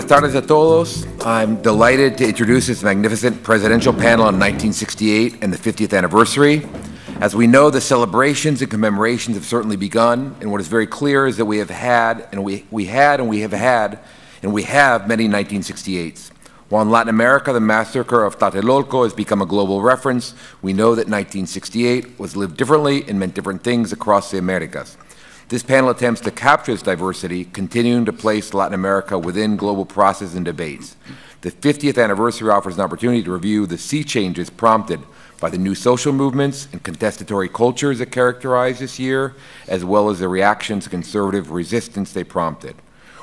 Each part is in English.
Buenas tardes a todos. I'm delighted to introduce this magnificent presidential panel on 1968 and the 50th anniversary. As we know, the celebrations and commemorations have certainly begun, and what is very clear is that we have had, and we, we had, and we have had, and we have many 1968s. While in Latin America, the massacre of Tlatelolco has become a global reference, we know that 1968 was lived differently and meant different things across the Americas. This panel attempts to capture this diversity, continuing to place Latin America within global processes and debates. The 50th anniversary offers an opportunity to review the sea changes prompted by the new social movements and contestatory cultures that characterized this year, as well as the reactions to conservative resistance they prompted.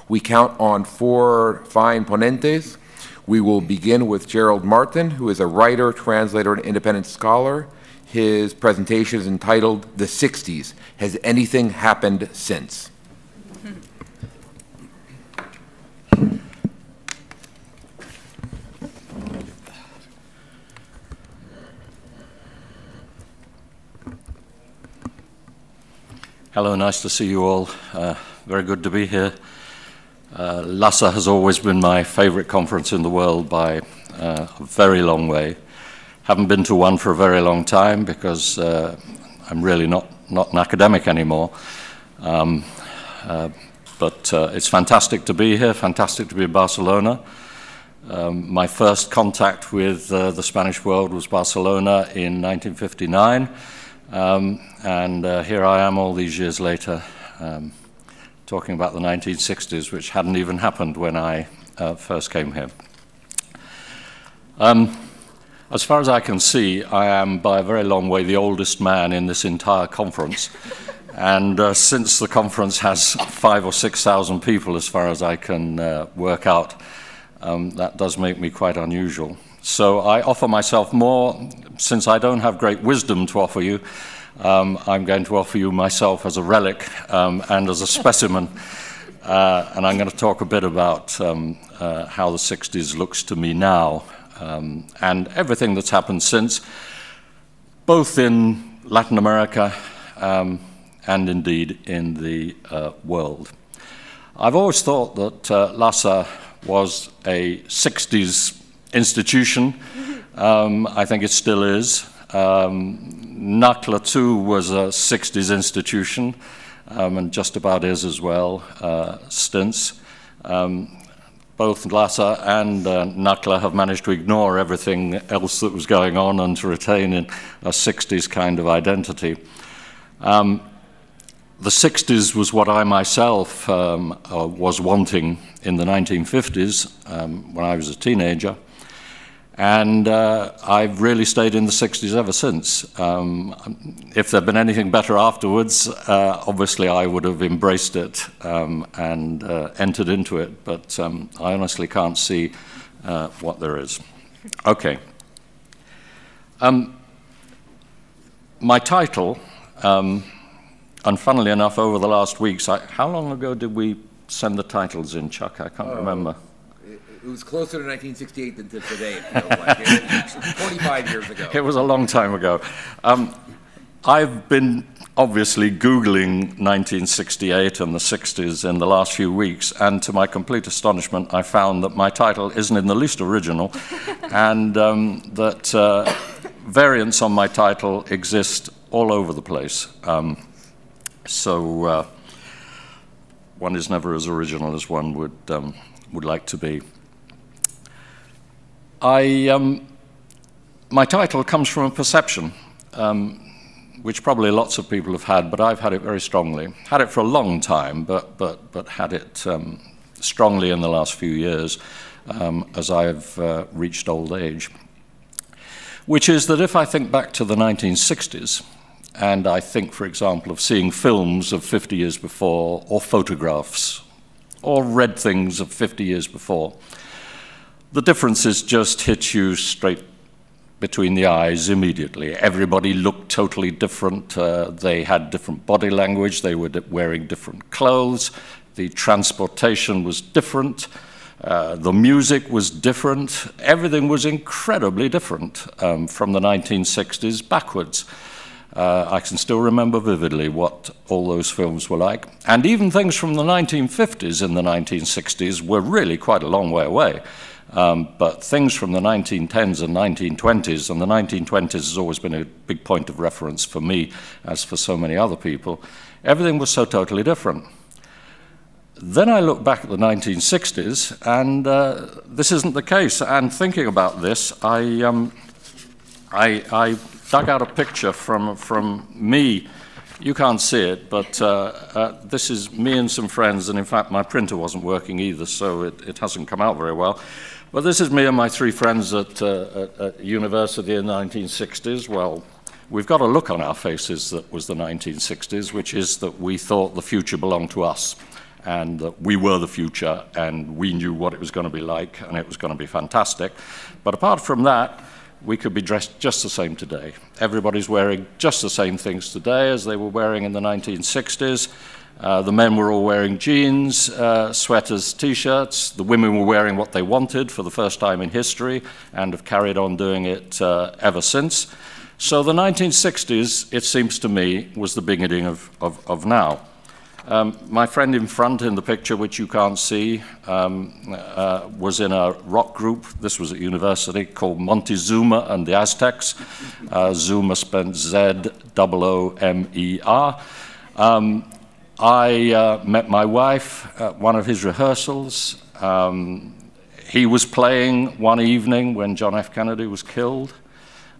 We count on four fine ponentes. We will begin with Gerald Martin, who is a writer, translator, and independent scholar. His presentation is entitled The 60s Has Anything Happened Since? Hello, nice to see you all. Uh, very good to be here. Uh, LASA has always been my favorite conference in the world by uh, a very long way. Haven't been to one for a very long time because uh, I'm really not, not an academic anymore. Um, uh, but uh, it's fantastic to be here, fantastic to be in Barcelona. Um, my first contact with uh, the Spanish world was Barcelona in 1959, um, and uh, here I am all these years later um, talking about the 1960s, which hadn't even happened when I uh, first came here. Um, as far as I can see, I am by a very long way the oldest man in this entire conference. and uh, since the conference has five or six thousand people, as far as I can uh, work out, um, that does make me quite unusual. So I offer myself more, since I don't have great wisdom to offer you, um, I'm going to offer you myself as a relic um, and as a specimen. Uh, and I'm going to talk a bit about um, uh, how the 60s looks to me now um, and everything that's happened since, both in Latin America um, and indeed in the uh, world. I've always thought that uh, LASA was a 60s institution. Um, I think it still is. Um, NACLA too was a 60s institution um, and just about is as well, uh, stints. Um, both LASA and uh, NACLA have managed to ignore everything else that was going on and to retain a 60s kind of identity. Um, the 60s was what I myself um, uh, was wanting in the 1950s um, when I was a teenager. And uh, I've really stayed in the 60s ever since. Um, if there'd been anything better afterwards, uh, obviously I would have embraced it um, and uh, entered into it, but um, I honestly can't see uh, what there is. Okay. Um, my title, um, and funnily enough, over the last weeks, I, how long ago did we send the titles in, Chuck? I can't remember it was closer to 1968 than to today, it feels like. It was 25 years ago. It was a long time ago. Um, I've been obviously Googling 1968 and the 60s in the last few weeks, and to my complete astonishment, I found that my title isn't in the least original, and um, that uh, variants on my title exist all over the place. Um, so uh, one is never as original as one would, um, would like to be. I, um, my title comes from a perception, um, which probably lots of people have had, but I've had it very strongly. Had it for a long time, but, but, but had it um, strongly in the last few years um, as I've uh, reached old age. Which is that if I think back to the 1960s, and I think, for example, of seeing films of 50 years before, or photographs, or read things of 50 years before, the differences just hit you straight between the eyes immediately. Everybody looked totally different. Uh, they had different body language. They were wearing different clothes. The transportation was different. Uh, the music was different. Everything was incredibly different um, from the 1960s backwards. Uh, I can still remember vividly what all those films were like. And even things from the 1950s and the 1960s were really quite a long way away. Um, but things from the 1910s and 1920s, and the 1920s has always been a big point of reference for me, as for so many other people, everything was so totally different. Then I look back at the 1960s, and uh, this isn't the case. And thinking about this, I, um, I, I, dug out a picture from, from me. You can't see it, but uh, uh, this is me and some friends, and in fact, my printer wasn't working either, so it, it hasn't come out very well. But this is me and my three friends at, uh, at, at university in the 1960s. Well, we've got a look on our faces that was the 1960s, which is that we thought the future belonged to us and that we were the future and we knew what it was going to be like and it was going to be fantastic. But apart from that, we could be dressed just the same today. Everybody's wearing just the same things today as they were wearing in the 1960s. Uh, the men were all wearing jeans, uh, sweaters, t shirts. The women were wearing what they wanted for the first time in history and have carried on doing it uh, ever since. So the 1960s, it seems to me, was the beginning of, of, of now. Um, my friend in front in the picture, which you can't see, um, uh, was in a rock group. This was at university called Montezuma and the Aztecs. Uh, Zuma spent Z O O M E R. Um, I uh, met my wife at one of his rehearsals. Um, he was playing one evening when John F. Kennedy was killed.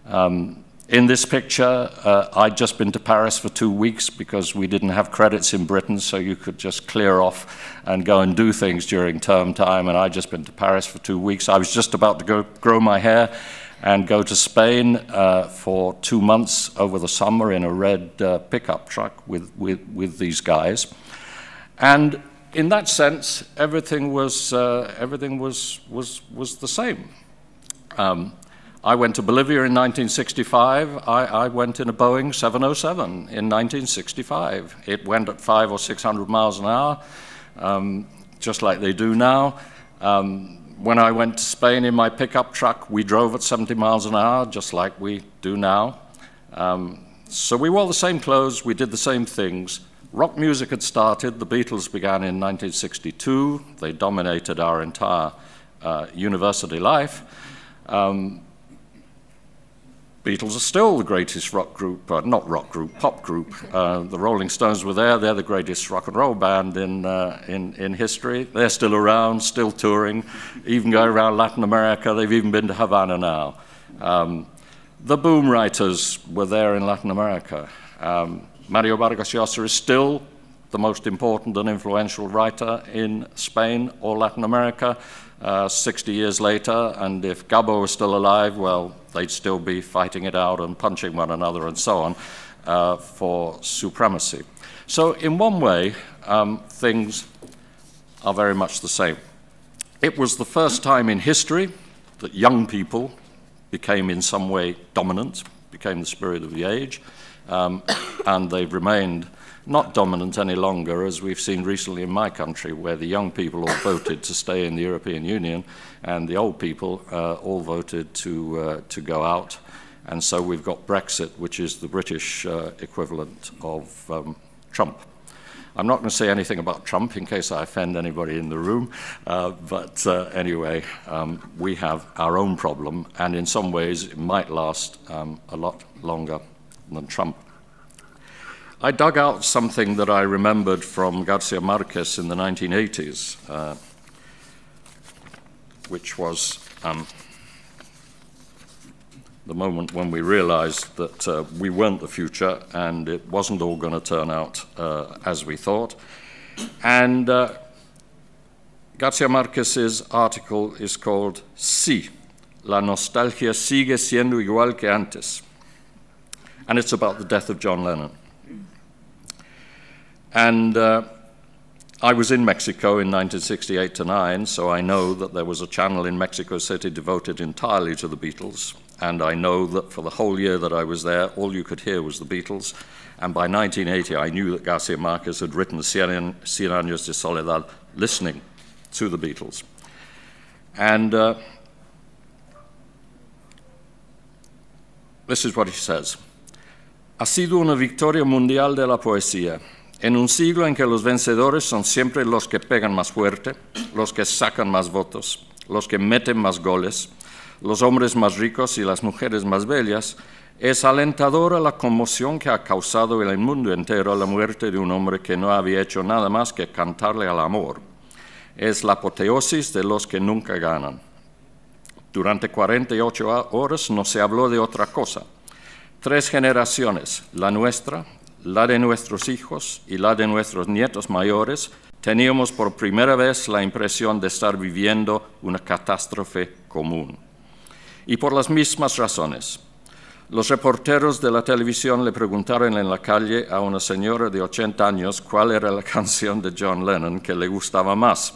Um, in this picture, uh, I'd just been to Paris for two weeks because we didn't have credits in Britain, so you could just clear off and go and do things during term time. And I'd just been to Paris for two weeks. I was just about to go grow my hair and go to Spain uh, for two months over the summer in a red uh, pickup truck with, with, with these guys. And in that sense, everything was, uh, everything was, was, was the same. Um, I went to Bolivia in 1965. I, I, went in a Boeing 707 in 1965. It went at five or 600 miles an hour, um, just like they do now. Um, when I went to Spain in my pickup truck, we drove at 70 miles an hour, just like we do now. Um, so we wore the same clothes, we did the same things. Rock music had started, the Beatles began in 1962. They dominated our entire uh, university life. Um, Beatles are still the greatest rock group, uh, not rock group, pop group. Uh, the Rolling Stones were there. They're the greatest rock and roll band in, uh, in, in history. They're still around, still touring, even going around Latin America. They've even been to Havana now. Um, the Boom Writers were there in Latin America. Um, Mario Vargas Llosa is still the most important and influential writer in Spain or Latin America uh, 60 years later, and if Gabo was still alive, well, they'd still be fighting it out and punching one another and so on uh, for supremacy. So, in one way, um, things are very much the same. It was the first time in history that young people became in some way dominant, became the spirit of the age, um, and they've remained not dominant any longer, as we've seen recently in my country, where the young people all voted to stay in the European Union and the old people uh, all voted to, uh, to go out. And so we've got Brexit, which is the British uh, equivalent of um, Trump. I'm not going to say anything about Trump in case I offend anybody in the room, uh, but uh, anyway, um, we have our own problem, and in some ways it might last um, a lot longer than Trump. I dug out something that I remembered from Garcia Marquez in the 1980s, uh, which was um, the moment when we realized that uh, we weren't the future and it wasn't all going to turn out uh, as we thought. And uh, Garcia Marquez's article is called Sí, la nostalgia sigue siendo igual que antes. And it's about the death of John Lennon. And uh, I was in Mexico in 1968 to 9, so I know that there was a channel in Mexico City devoted entirely to the Beatles. And I know that for the whole year that I was there, all you could hear was the Beatles. And by 1980, I knew that Garcia Marquez had written Cien, Cien Años de Soledad listening to the Beatles. And uh, this is what he says Ha sido una victoria mundial de la poesía. En un siglo en que los vencedores son siempre los que pegan más fuerte, los que sacan más votos, los que meten más goles, los hombres más ricos y las mujeres más bellas, es alentadora la conmoción que ha causado en el mundo entero la muerte de un hombre que no había hecho nada más que cantarle al amor. Es la apoteosis de los que nunca ganan. Durante 48 horas no se habló de otra cosa. Tres generaciones, la nuestra, la de nuestros hijos y la de nuestros nietos mayores, teníamos por primera vez la impresión de estar viviendo una catástrofe común. Y por las mismas razones. Los reporteros de la televisión le preguntaron en la calle a una señora de 80 años cuál era la canción de John Lennon que le gustaba más.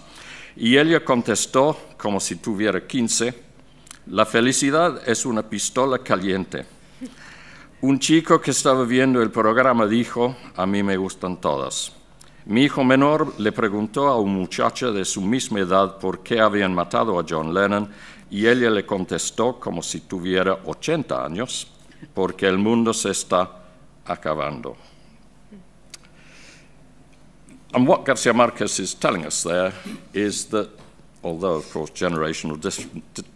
Y ella contestó, como si tuviera 15, la felicidad es una pistola caliente. Un chico que estaba viendo el programa dijo, a mí me gustan todas. Mi hijo menor le preguntó a un muchacho de su misma edad por qué habían matado a John Lennon y ella le contestó como si tuviera 80 años, porque el mundo se está acabando. And what Garcia Marquez is telling us there is that although, of course, generational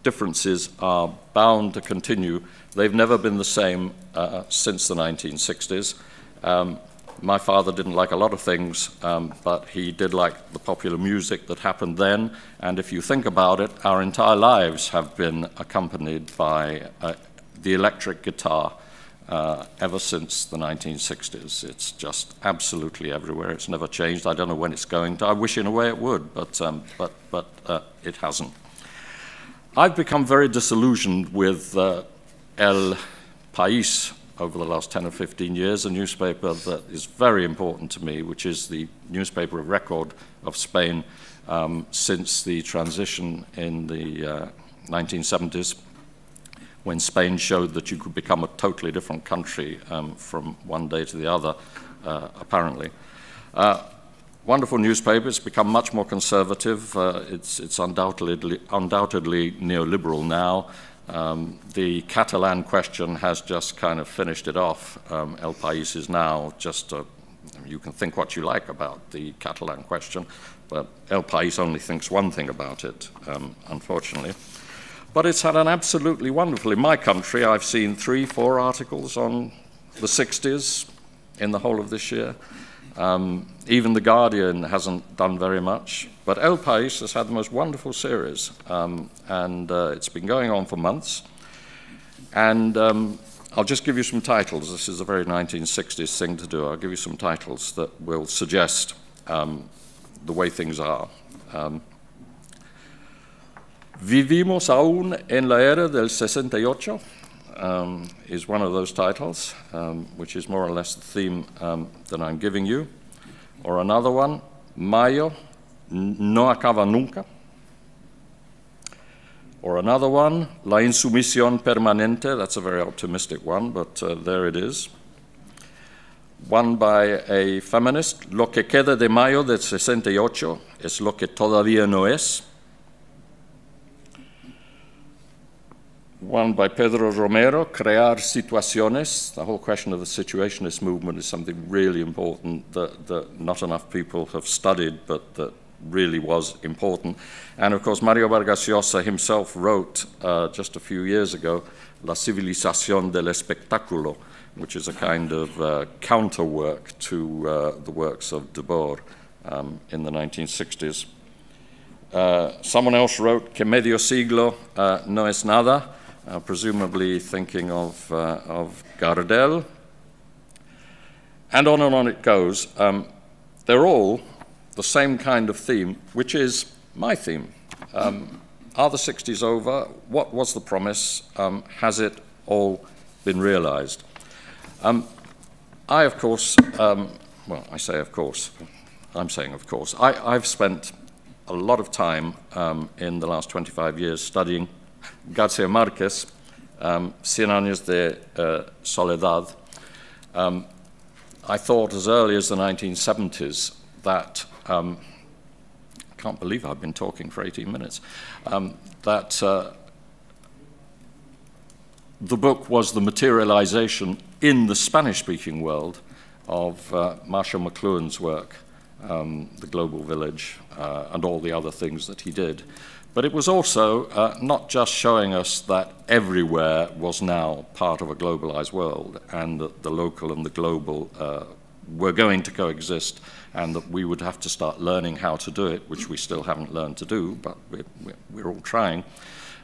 differences are bound to continue, they've never been the same uh, since the 1960s. Um, my father didn't like a lot of things, um, but he did like the popular music that happened then. And if you think about it, our entire lives have been accompanied by uh, the electric guitar uh, ever since the 1960s. It's just absolutely everywhere. It's never changed. I don't know when it's going to. I wish in a way it would, but, um, but, but uh, it hasn't. I've become very disillusioned with uh, El País over the last 10 or 15 years, a newspaper that is very important to me, which is the newspaper of record of Spain um, since the transition in the 1970s when Spain showed that you could become a totally different country um, from one day to the other, uh, apparently. Uh, wonderful newspaper. It's become much more conservative. Uh, it's, it's undoubtedly, undoubtedly neoliberal now. Um, the Catalan question has just kind of finished it off. Um, El País is now just a, you can think what you like about the Catalan question, but El País only thinks one thing about it, um, unfortunately. But it's had an absolutely wonderful. In my country, I've seen three, four articles on the 60s in the whole of this year. Um, even The Guardian hasn't done very much. But El País has had the most wonderful series, um, and uh, it's been going on for months. And um, I'll just give you some titles. This is a very 1960s thing to do. I'll give you some titles that will suggest um, the way things are. Vivimos aún en la era del 68 um, is one of those titles, um, which is more or less the theme um, that I'm giving you. Or another one, Mayo no acaba nunca. Or another one, La insumisión permanente. That's a very optimistic one, but uh, there it is. One by a feminist, Lo que queda de Mayo del 68 es lo que todavía no es. One by Pedro Romero, Crear Situaciones. The whole question of the situationist movement is something really important that, that not enough people have studied, but that really was important. And of course, Mario Vargas Llosa himself wrote uh, just a few years ago, La Civilización del Espectáculo, which is a kind of uh, counter work to uh, the works of Debord um, in the 1960s. Uh, someone else wrote Que medio siglo uh, no es nada, uh, presumably thinking of, uh, of Gardel. And on and on it goes. Um, they're all the same kind of theme, which is my theme. Um, are the 60s over? What was the promise? Um, has it all been realized? Um, I, of course, um, well, I say of course, I'm saying of course, I, have spent a lot of time um, in the last 25 years studying Garcia Marquez, um, Cien Años de uh, Soledad. Um, I thought as early as the 1970s that, um, I can't believe I've been talking for 18 minutes, um, that uh, the book was the materialization in the Spanish-speaking world of uh, Marshall McLuhan's work, um, The Global Village, uh, and all the other things that he did. But it was also uh, not just showing us that everywhere was now part of a globalized world and that the local and the global uh, were going to coexist and that we would have to start learning how to do it, which we still haven't learned to do, but we're, we're all trying.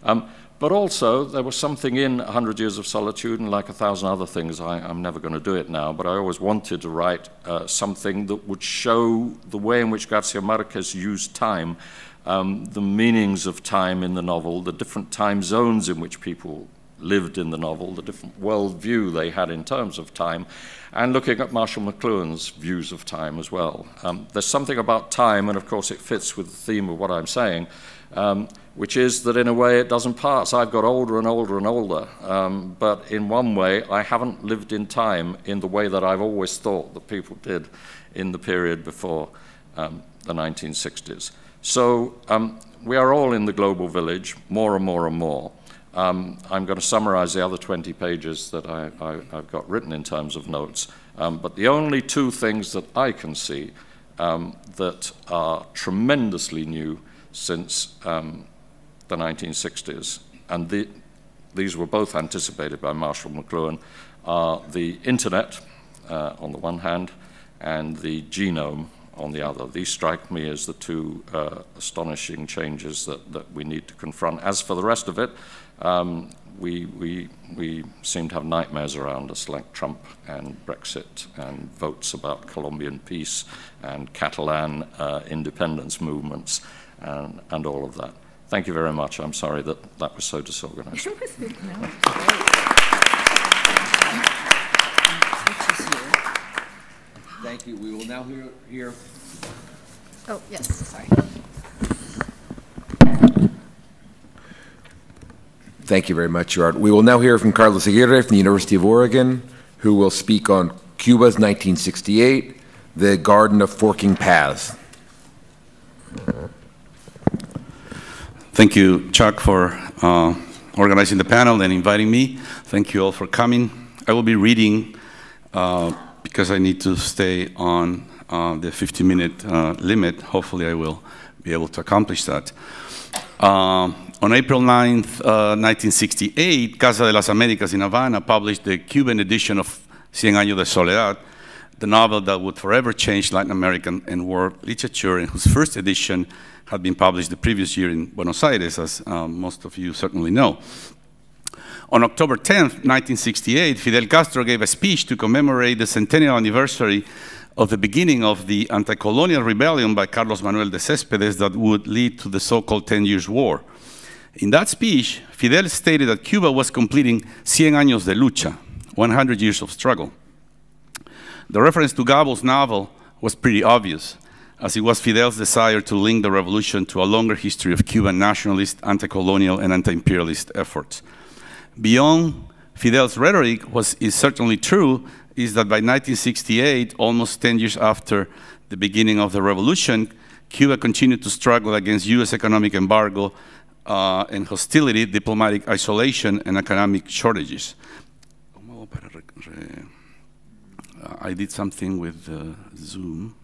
Um, but also, there was something in 100 Years of Solitude, and like a thousand other things, I, am never going to do it now, but I always wanted to write uh, something that would show the way in which Garcia Marquez used time, um, the meanings of time in the novel, the different time zones in which people lived in the novel, the different worldview they had in terms of time, and looking at Marshall McLuhan's views of time as well. Um, there's something about time, and of course it fits with the theme of what I'm saying, um, which is that in a way it doesn't pass. I've got older and older and older, um, but in one way I haven't lived in time in the way that I've always thought that people did in the period before um, the 1960s. So um, we are all in the global village, more and more and more. Um, I'm going to summarize the other 20 pages that I, have got written in terms of notes. Um, but the only two things that I can see um, that are tremendously new since um, the 1960s, and the, these were both anticipated by Marshall McLuhan, are the internet uh, on the one hand and the genome on the other. These strike me as the two uh, astonishing changes that, that we need to confront. As for the rest of it, um, we, we, we seem to have nightmares around us like Trump and Brexit and votes about Colombian peace and Catalan uh, independence movements and, and all of that. Thank you very much. I'm sorry that that was so disorganized. Thank you. We will now hear, hear. Oh, yes, sorry. Thank you very much, Gerard. We will now hear from Carlos Aguirre from the University of Oregon, who will speak on Cuba's 1968, the Garden of Forking Paths. Thank you, Chuck, for uh, organizing the panel and inviting me. Thank you all for coming. I will be reading uh, because I need to stay on uh, the 50 minute uh, limit. Hopefully, I will be able to accomplish that. Uh, on April 9th, 1968, uh, Casa de las Americas in Havana published the Cuban edition of Cien Años de Soledad, the novel that would forever change Latin American and world literature, and whose first edition had been published the previous year in Buenos Aires, as um, most of you certainly know. On October 10th, 1968, Fidel Castro gave a speech to commemorate the centennial anniversary of the beginning of the anti-colonial rebellion by Carlos Manuel de Céspedes that would lead to the so-called 10 Years' War. In that speech, Fidel stated that Cuba was completing Cien años de lucha, 100 years of struggle. The reference to Gabo's novel was pretty obvious, as it was Fidel's desire to link the revolution to a longer history of Cuban nationalist, anti-colonial, and anti-imperialist efforts. Beyond Fidel's rhetoric, what is certainly true is that by 1968, almost 10 years after the beginning of the revolution, Cuba continued to struggle against U.S. economic embargo uh, and hostility, diplomatic isolation, and economic shortages. I did something with uh, Zoom.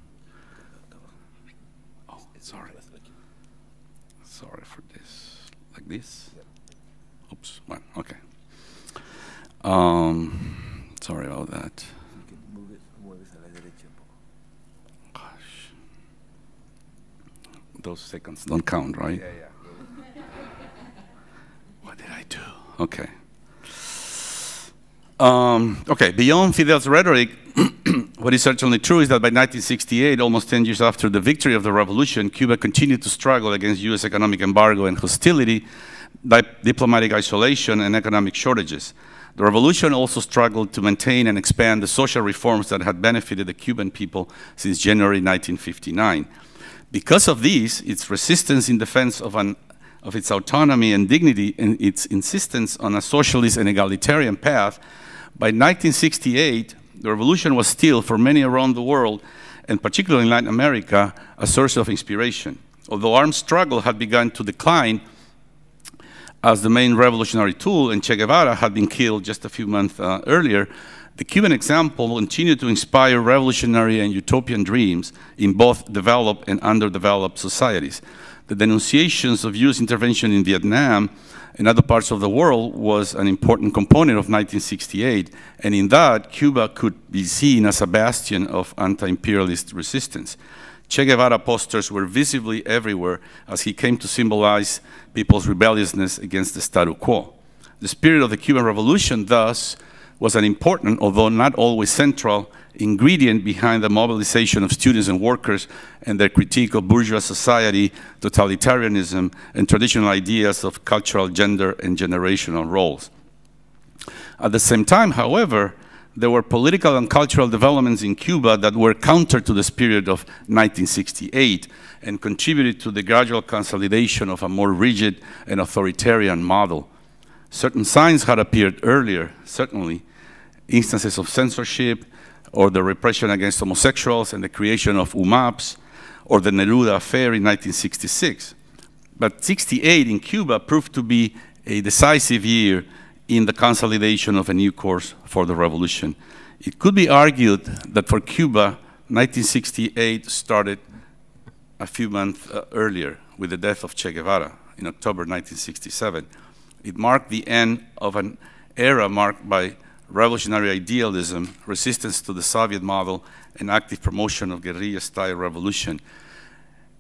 Oh, sorry. Sorry for this. Like this? Oops. Well, okay. Um, sorry about that. Gosh. Those seconds don't count, right? Yeah, yeah. What did I do? Okay. Um, okay, beyond Fidel's rhetoric, what is certainly true is that by 1968, almost 10 years after the victory of the revolution, Cuba continued to struggle against U.S. economic embargo and hostility, diplomatic isolation, and economic shortages. The revolution also struggled to maintain and expand the social reforms that had benefited the Cuban people since January 1959. Because of these, its resistance in defense of an of its autonomy and dignity and its insistence on a socialist and egalitarian path, by 1968, the revolution was still, for many around the world, and particularly in Latin America, a source of inspiration. Although armed struggle had begun to decline as the main revolutionary tool, and Che Guevara had been killed just a few months uh, earlier, The Cuban example continued to inspire revolutionary and utopian dreams in both developed and underdeveloped societies. The denunciations of U.S. intervention in Vietnam and other parts of the world was an important component of 1968, and in that, Cuba could be seen as a bastion of anti-imperialist resistance. Che Guevara posters were visibly everywhere as he came to symbolize people's rebelliousness against the status quo. The spirit of the Cuban Revolution, thus, was an important, although not always central, ingredient behind the mobilization of students and workers and their critique of bourgeois society, totalitarianism, and traditional ideas of cultural gender and generational roles. At the same time, however, there were political and cultural developments in Cuba that were counter to the spirit of 1968 and contributed to the gradual consolidation of a more rigid and authoritarian model. Certain signs had appeared earlier, certainly, instances of censorship, or the repression against homosexuals and the creation of UMAPs, or the Neruda affair in 1966. But 68 in Cuba proved to be a decisive year in the consolidation of a new course for the revolution. It could be argued that for Cuba, 1968 started a few months uh, earlier with the death of Che Guevara in October 1967. It marked the end of an era marked by revolutionary idealism, resistance to the Soviet model, and active promotion of guerrilla-style revolution.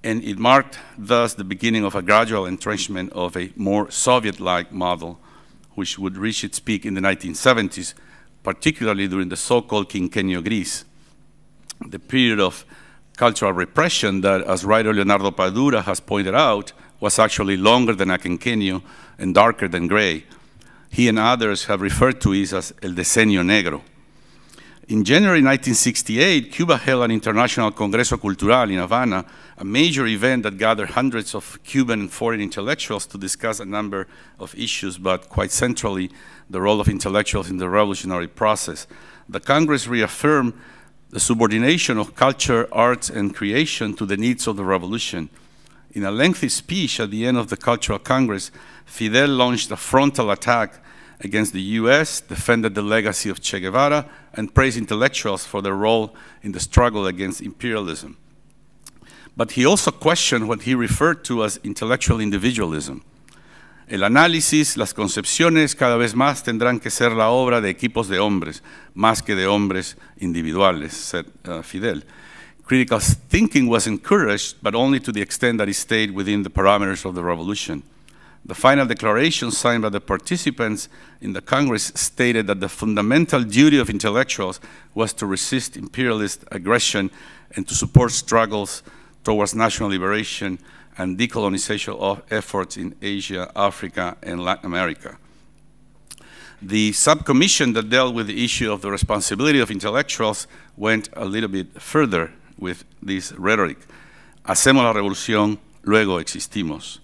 And it marked thus the beginning of a gradual entrenchment of a more Soviet-like model which would reach its peak in the 1970s, particularly during the so-called Quinquenio Gris, the period of cultural repression that, as writer Leonardo Padura has pointed out, was actually longer than a quinquenio and darker than gray. He and others have referred to it as el decenio negro. In January 1968, Cuba held an international Congreso Cultural in Havana, a major event that gathered hundreds of Cuban and foreign intellectuals to discuss a number of issues, but quite centrally, the role of intellectuals in the revolutionary process. The Congress reaffirmed the subordination of culture, arts, and creation to the needs of the revolution. In a lengthy speech at the end of the Cultural Congress, Fidel launched a frontal attack against the US, defended the legacy of Che Guevara, and praised intellectuals for their role in the struggle against imperialism. But he also questioned what he referred to as intellectual individualism. El análisis, las concepciones cada vez más tendrán que ser la obra de equipos de hombres, más que de hombres individuales, said uh, Fidel. Critical thinking was encouraged, but only to the extent that it stayed within the parameters of the revolution. The final declaration signed by the participants in the Congress stated that the fundamental duty of intellectuals was to resist imperialist aggression and to support struggles towards national liberation and decolonization efforts in Asia, Africa, and Latin America. The subcommission that dealt with the issue of the responsibility of intellectuals went a little bit further with this rhetoric. Hacemos la revolución, luego existimos.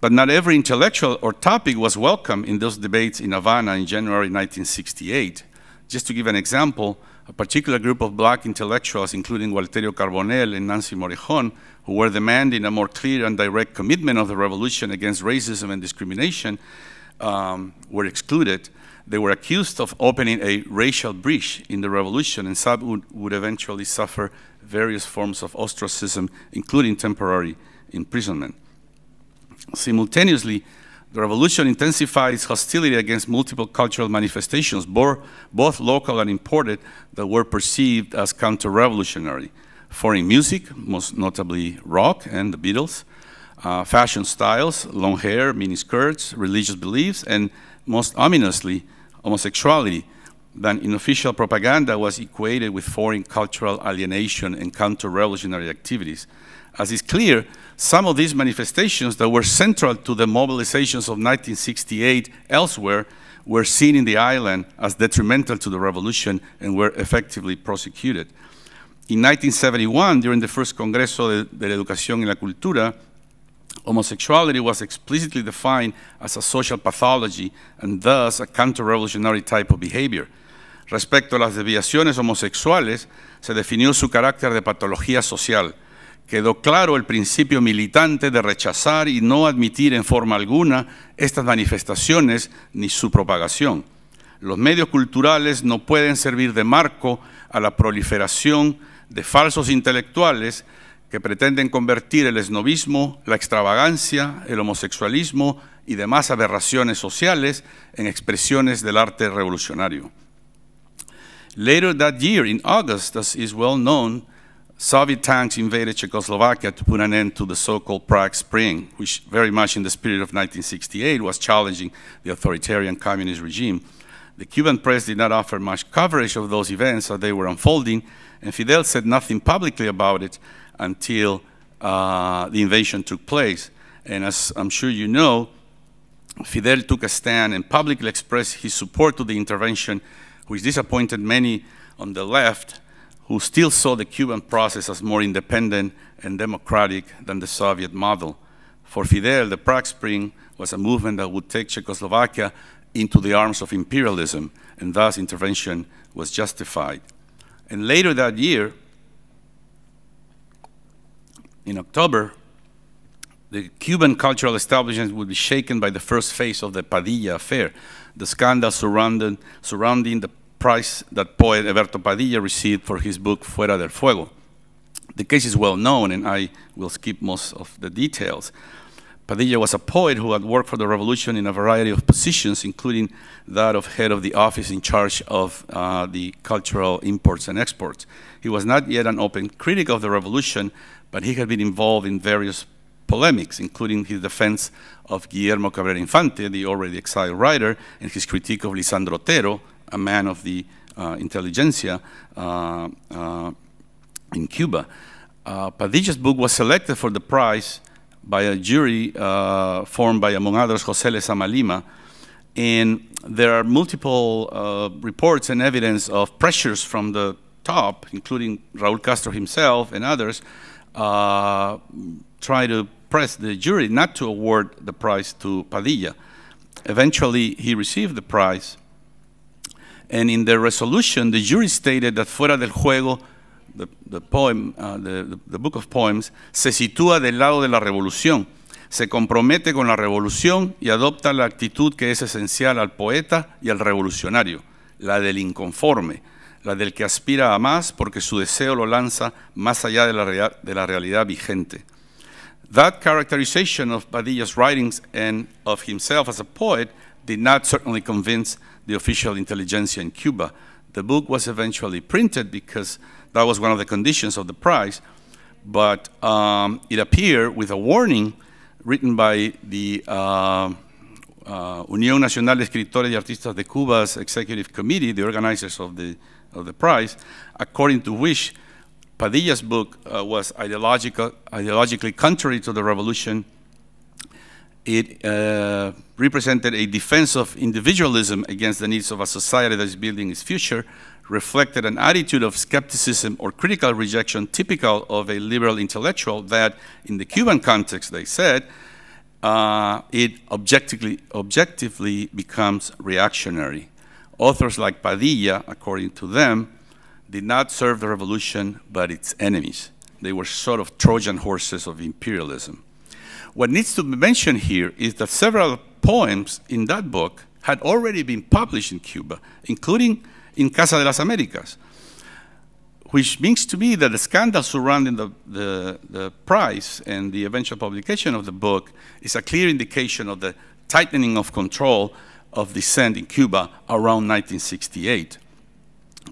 But not every intellectual or topic was welcome in those debates in Havana in January 1968. Just to give an example, a particular group of black intellectuals, including Walterio Carbonell and Nancy Morejon, who were demanding a more clear and direct commitment of the revolution against racism and discrimination, um, were excluded. They were accused of opening a racial breach in the revolution, and some would, would eventually suffer various forms of ostracism, including temporary imprisonment. Simultaneously, the revolution intensified its hostility against multiple cultural manifestations, both local and imported, that were perceived as counter-revolutionary. Foreign music, most notably rock and the Beatles, uh, fashion styles, long hair, miniskirts, religious beliefs, and most ominously, homosexuality, that in official propaganda was equated with foreign cultural alienation and counter-revolutionary activities. As is clear, some of these manifestations that were central to the mobilizations of 1968 elsewhere were seen in the island as detrimental to the revolution and were effectively prosecuted. In 1971, during the first Congreso de, la Educación y la Cultura, homosexuality was explicitly defined as a social pathology and thus a counter-revolutionary type of behavior. Respecto a las desviaciones homosexuales, se definió su carácter de patología social, quedó claro el principio militante de rechazar y no admitir en forma alguna estas manifestaciones ni su propagación. Los medios culturales no pueden servir de marco a la proliferación de falsos intelectuales que pretenden convertir el esnovismo, la extravagancia, el homosexualismo y demás aberraciones sociales en expresiones del arte revolucionario. Later that year, in August, as is well known, Soviet tanks invaded Czechoslovakia to put an end to the so-called Prague Spring, which very much in the spirit of 1968 was challenging the authoritarian communist regime. The Cuban press did not offer much coverage of those events as they were unfolding, and Fidel said nothing publicly about it until uh, the invasion took place. And as I'm sure you know, Fidel took a stand and publicly expressed his support to the intervention, which disappointed many on the left who still saw the Cuban process as more independent and democratic than the Soviet model. For Fidel, the Prague Spring was a movement that would take Czechoslovakia into the arms of imperialism, and thus intervention was justified. And later that year, in October, the Cuban cultural establishment would be shaken by the first phase of the Padilla affair, the scandal surrounding, surrounding the prize that poet Heberto Padilla received for his book Fuera del Juego. The case is well known, and I will skip most of the details. Padilla was a poet who had worked for the revolution in a variety of positions, including that of head of the office in charge of uh, the cultural imports and exports. He was not yet an open critic of the revolution, but he had been involved in various polemics, including his defense of Guillermo Cabrera Infante, the already exiled writer, and his critique of Lisandro Otero, a man of the uh, intelligentsia uh, uh, in Cuba. Padilla's book was selected for the prize by a jury formed by, among others, José Lezama Lima, and there are multiple reports and evidence of pressures from the top, including Raúl Castro himself and others, uh, try to press the jury not to award the prize to Padilla. Eventually, he received the prize, and in the resolution, the jury stated that Fuera del Juego, the, the poem, uh, the, the, book of poems, se sitúa del lado de la revolución, se compromete con la revolución y adopta la actitud que es esencial al poeta y al revolucionario, la del inconforme, la del que aspira a más porque su deseo lo lanza más allá de la, rea- de la realidad vigente. That characterization of Padilla's writings and of himself as a poet did not certainly convince the official intelligentsia in Cuba. The book was eventually printed because that was one of the conditions of the prize, but um, it appeared with a warning written by the uh, uh, Unión Nacional de Escritores y Artistas de Cuba's executive committee, the organizers of the, of the prize, according to which Padilla's book uh, was ideological, ideologically contrary to the revolution. It uh, represented a defense of individualism against the needs of a society that is building its future, reflected an attitude of skepticism or critical rejection typical of a liberal intellectual that, in the Cuban context, they said, uh, it objectively, objectively becomes reactionary. Authors like Padilla, according to them, did not serve the revolution but its enemies. They were sort of Trojan horses of imperialism. What needs to be mentioned here is that several poems in that book had already been published in Cuba, including in Casa de las Americas, which means to me that the scandal surrounding the, the, the prize and the eventual publication of the book is a clear indication of the tightening of control of dissent in Cuba around 1968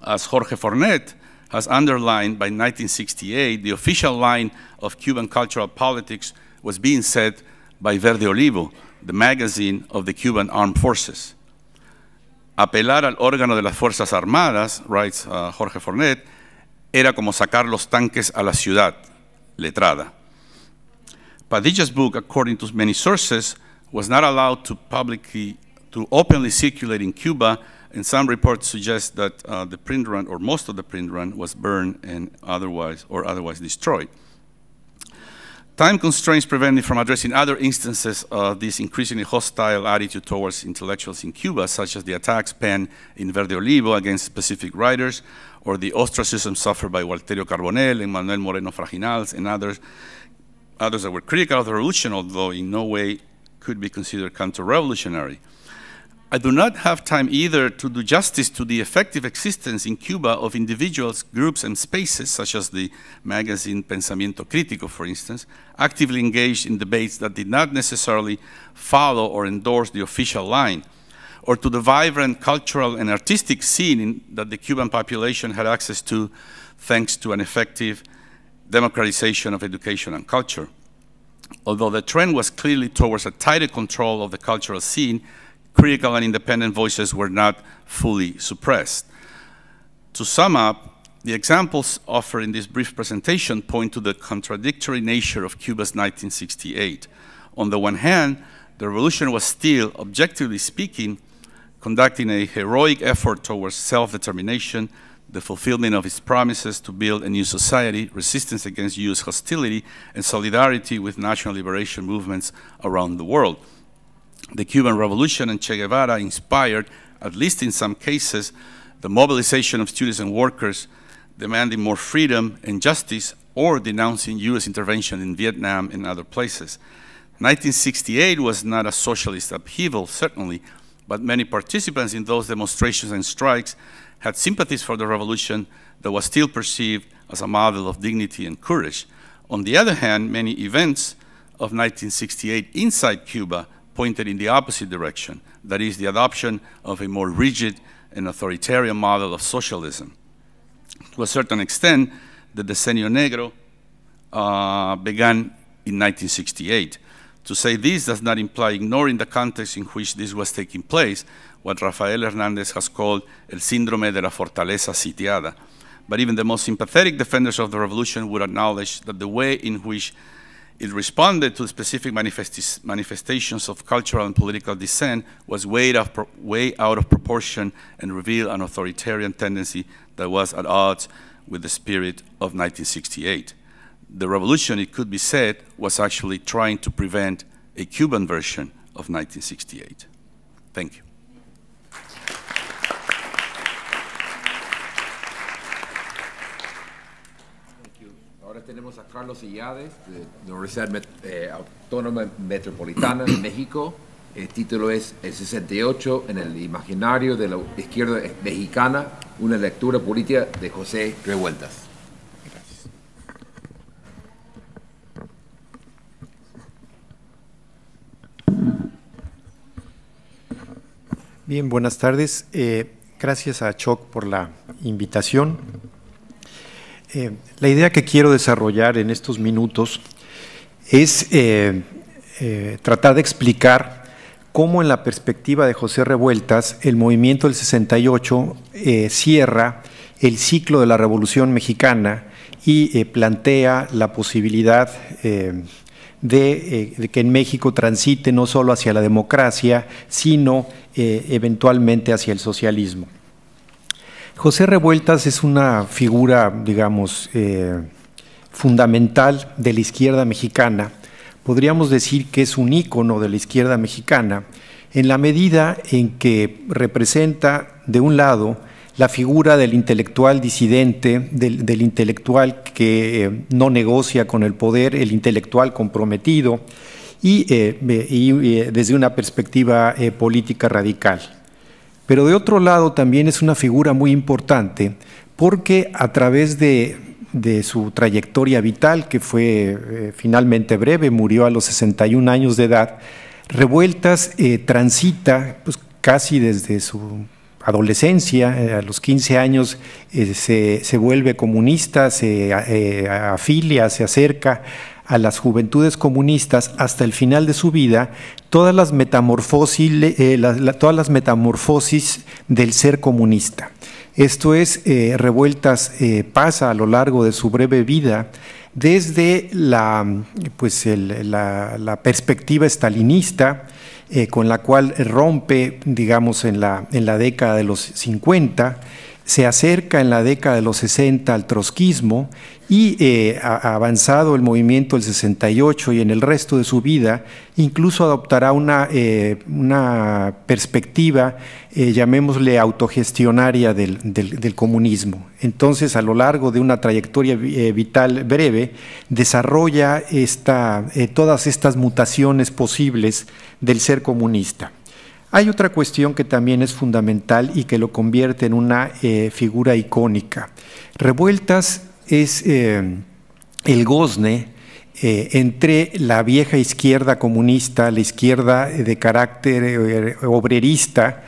as Jorge Fornet has underlined, by 1968, the official line of Cuban cultural politics was being said by Verde Olivo, the magazine of the Cuban armed forces. Apelar al órgano de las Fuerzas Armadas, writes uh, Jorge Fornet, era como sacar los tanques a la ciudad, letrada. Padilla's book, according to many sources, was not allowed to publicly, to openly circulate in Cuba and some reports suggest that uh, the print run, or most of the print run, was burned and otherwise, or otherwise destroyed. Time constraints prevent me from addressing other instances of this increasingly hostile attitude towards intellectuals in Cuba, such as the attacks penned in Verde Olivo against specific writers, or the ostracism suffered by Walterio Carbonell and Manuel Moreno Fraginals and others, others that were critical of the revolution, although in no way could be considered counter-revolutionary. I do not have time either to do justice to the effective existence in Cuba of individuals, groups, and spaces, such as the magazine Pensamiento Crítico, for instance, actively engaged in debates that did not necessarily follow or endorse the official line, or to the vibrant cultural and artistic scene in, that the Cuban population had access to thanks to an effective democratization of education and culture. Although the trend was clearly towards a tighter control of the cultural scene, critical and independent voices were not fully suppressed. To sum up, the examples offered in this brief presentation point to the contradictory nature of Cuba's 1968. On the one hand, the revolution was still, objectively speaking, conducting a heroic effort towards self-determination, the fulfillment of its promises to build a new society, resistance against U.S. hostility, and solidarity with national liberation movements around the world the Cuban Revolution and Che Guevara inspired, at least in some cases, the mobilization of students and workers demanding more freedom and justice or denouncing U.S. intervention in Vietnam and other places. 1968 was not a socialist upheaval, certainly, but many participants in those demonstrations and strikes had sympathies for the revolution that was still perceived as a model of dignity and courage. On the other hand, many events of 1968 inside Cuba pointed in the opposite direction, that is, the adoption of a more rigid and authoritarian model of socialism. To a certain extent, the Decenio Negro uh, began in 1968. To say this does not imply ignoring the context in which this was taking place, what Rafael Hernandez has called el síndrome de la fortaleza sitiada. But even the most sympathetic defenders of the revolution would acknowledge that the way in which it responded to specific manifestations of cultural and political dissent was way out, of way out of proportion and revealed an authoritarian tendency that was at odds with the spirit of 1968. The revolution, it could be said, was actually trying to prevent a Cuban version of 1968. Thank you. Tenemos a Carlos Illades, de la Universidad eh, Autónoma Metropolitana de México. El título es El 68 en el imaginario de la izquierda mexicana, una lectura política de José Revueltas. Gracias. Bien, buenas tardes. Eh, gracias a Choc por la invitación. Eh, la idea que quiero desarrollar en estos minutos es eh, eh, tratar de explicar cómo en la perspectiva de José Revueltas el movimiento del 68 cierra el ciclo de la Revolución Mexicana y plantea la posibilidad de, de, que en México transite no solo hacia la democracia, sino eventualmente hacia el socialismo. José Revueltas es una figura, digamos, eh, fundamental de la izquierda mexicana. Podríamos decir que es un ícono de la izquierda mexicana en la medida en que representa, de un lado, la figura del intelectual disidente, del, intelectual que eh, no negocia con el poder, el intelectual comprometido, y, eh, desde una perspectiva política radical. Pero de otro lado también es una figura muy importante porque a través de, su trayectoria vital, que fue eh, finalmente breve, murió a los 61 años de edad, Revueltas eh, transita pues, casi desde su adolescencia, eh, a los 15 años se, se, vuelve comunista, se afilia, se acerca a las juventudes comunistas hasta el final de su vida todas las metamorfosis, eh, todas las metamorfosis del ser comunista. Esto es, eh, Revueltas eh, pasa a lo largo de su breve vida desde la, pues la, perspectiva estalinista, con la cual rompe, digamos, en la, en la década de los 50, se acerca en la década de los 60 al trotskismo y eh, ha avanzado el movimiento del 68 y en el resto de su vida, incluso adoptará una, eh, una perspectiva, eh, llamémosle autogestionaria del, del, comunismo. Entonces, a lo largo de una trayectoria vital breve, desarrolla esta, todas estas mutaciones posibles del ser comunista. Hay otra cuestión que también es fundamental y que lo convierte en una eh, figura icónica. Revueltas es eh, el gozne eh, entre la vieja izquierda comunista, la izquierda de carácter obrerista,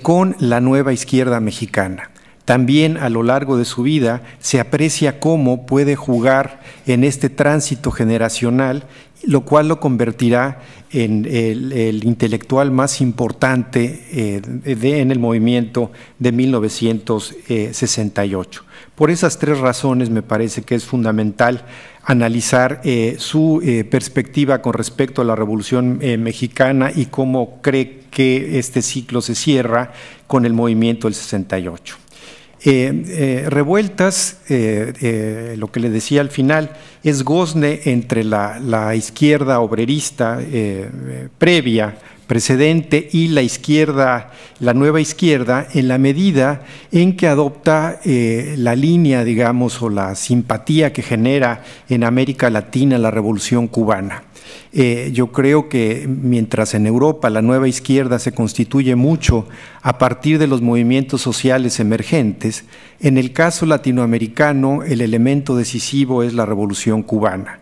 con la nueva izquierda mexicana. También a lo largo de su vida se aprecia cómo puede jugar en este tránsito generacional, lo cual lo convertirá en el, el intelectual más importante eh, de, en el movimiento de 1968. Por esas tres razones me parece que es fundamental analizar eh, su eh, perspectiva con respecto a la Revolución Mexicana y cómo cree que este ciclo se cierra con el movimiento del 68. Eh, eh, revueltas, eh, lo que le decía al final, es gozne entre la, la izquierda obrerista previa, precedente, y la izquierda, la nueva izquierda, en la medida en que adopta la línea, digamos, o la simpatía que genera en América Latina la revolución cubana. Eh, yo creo que mientras en Europa la nueva izquierda se constituye mucho a partir de los movimientos sociales emergentes, en el caso latinoamericano el elemento decisivo es la revolución cubana.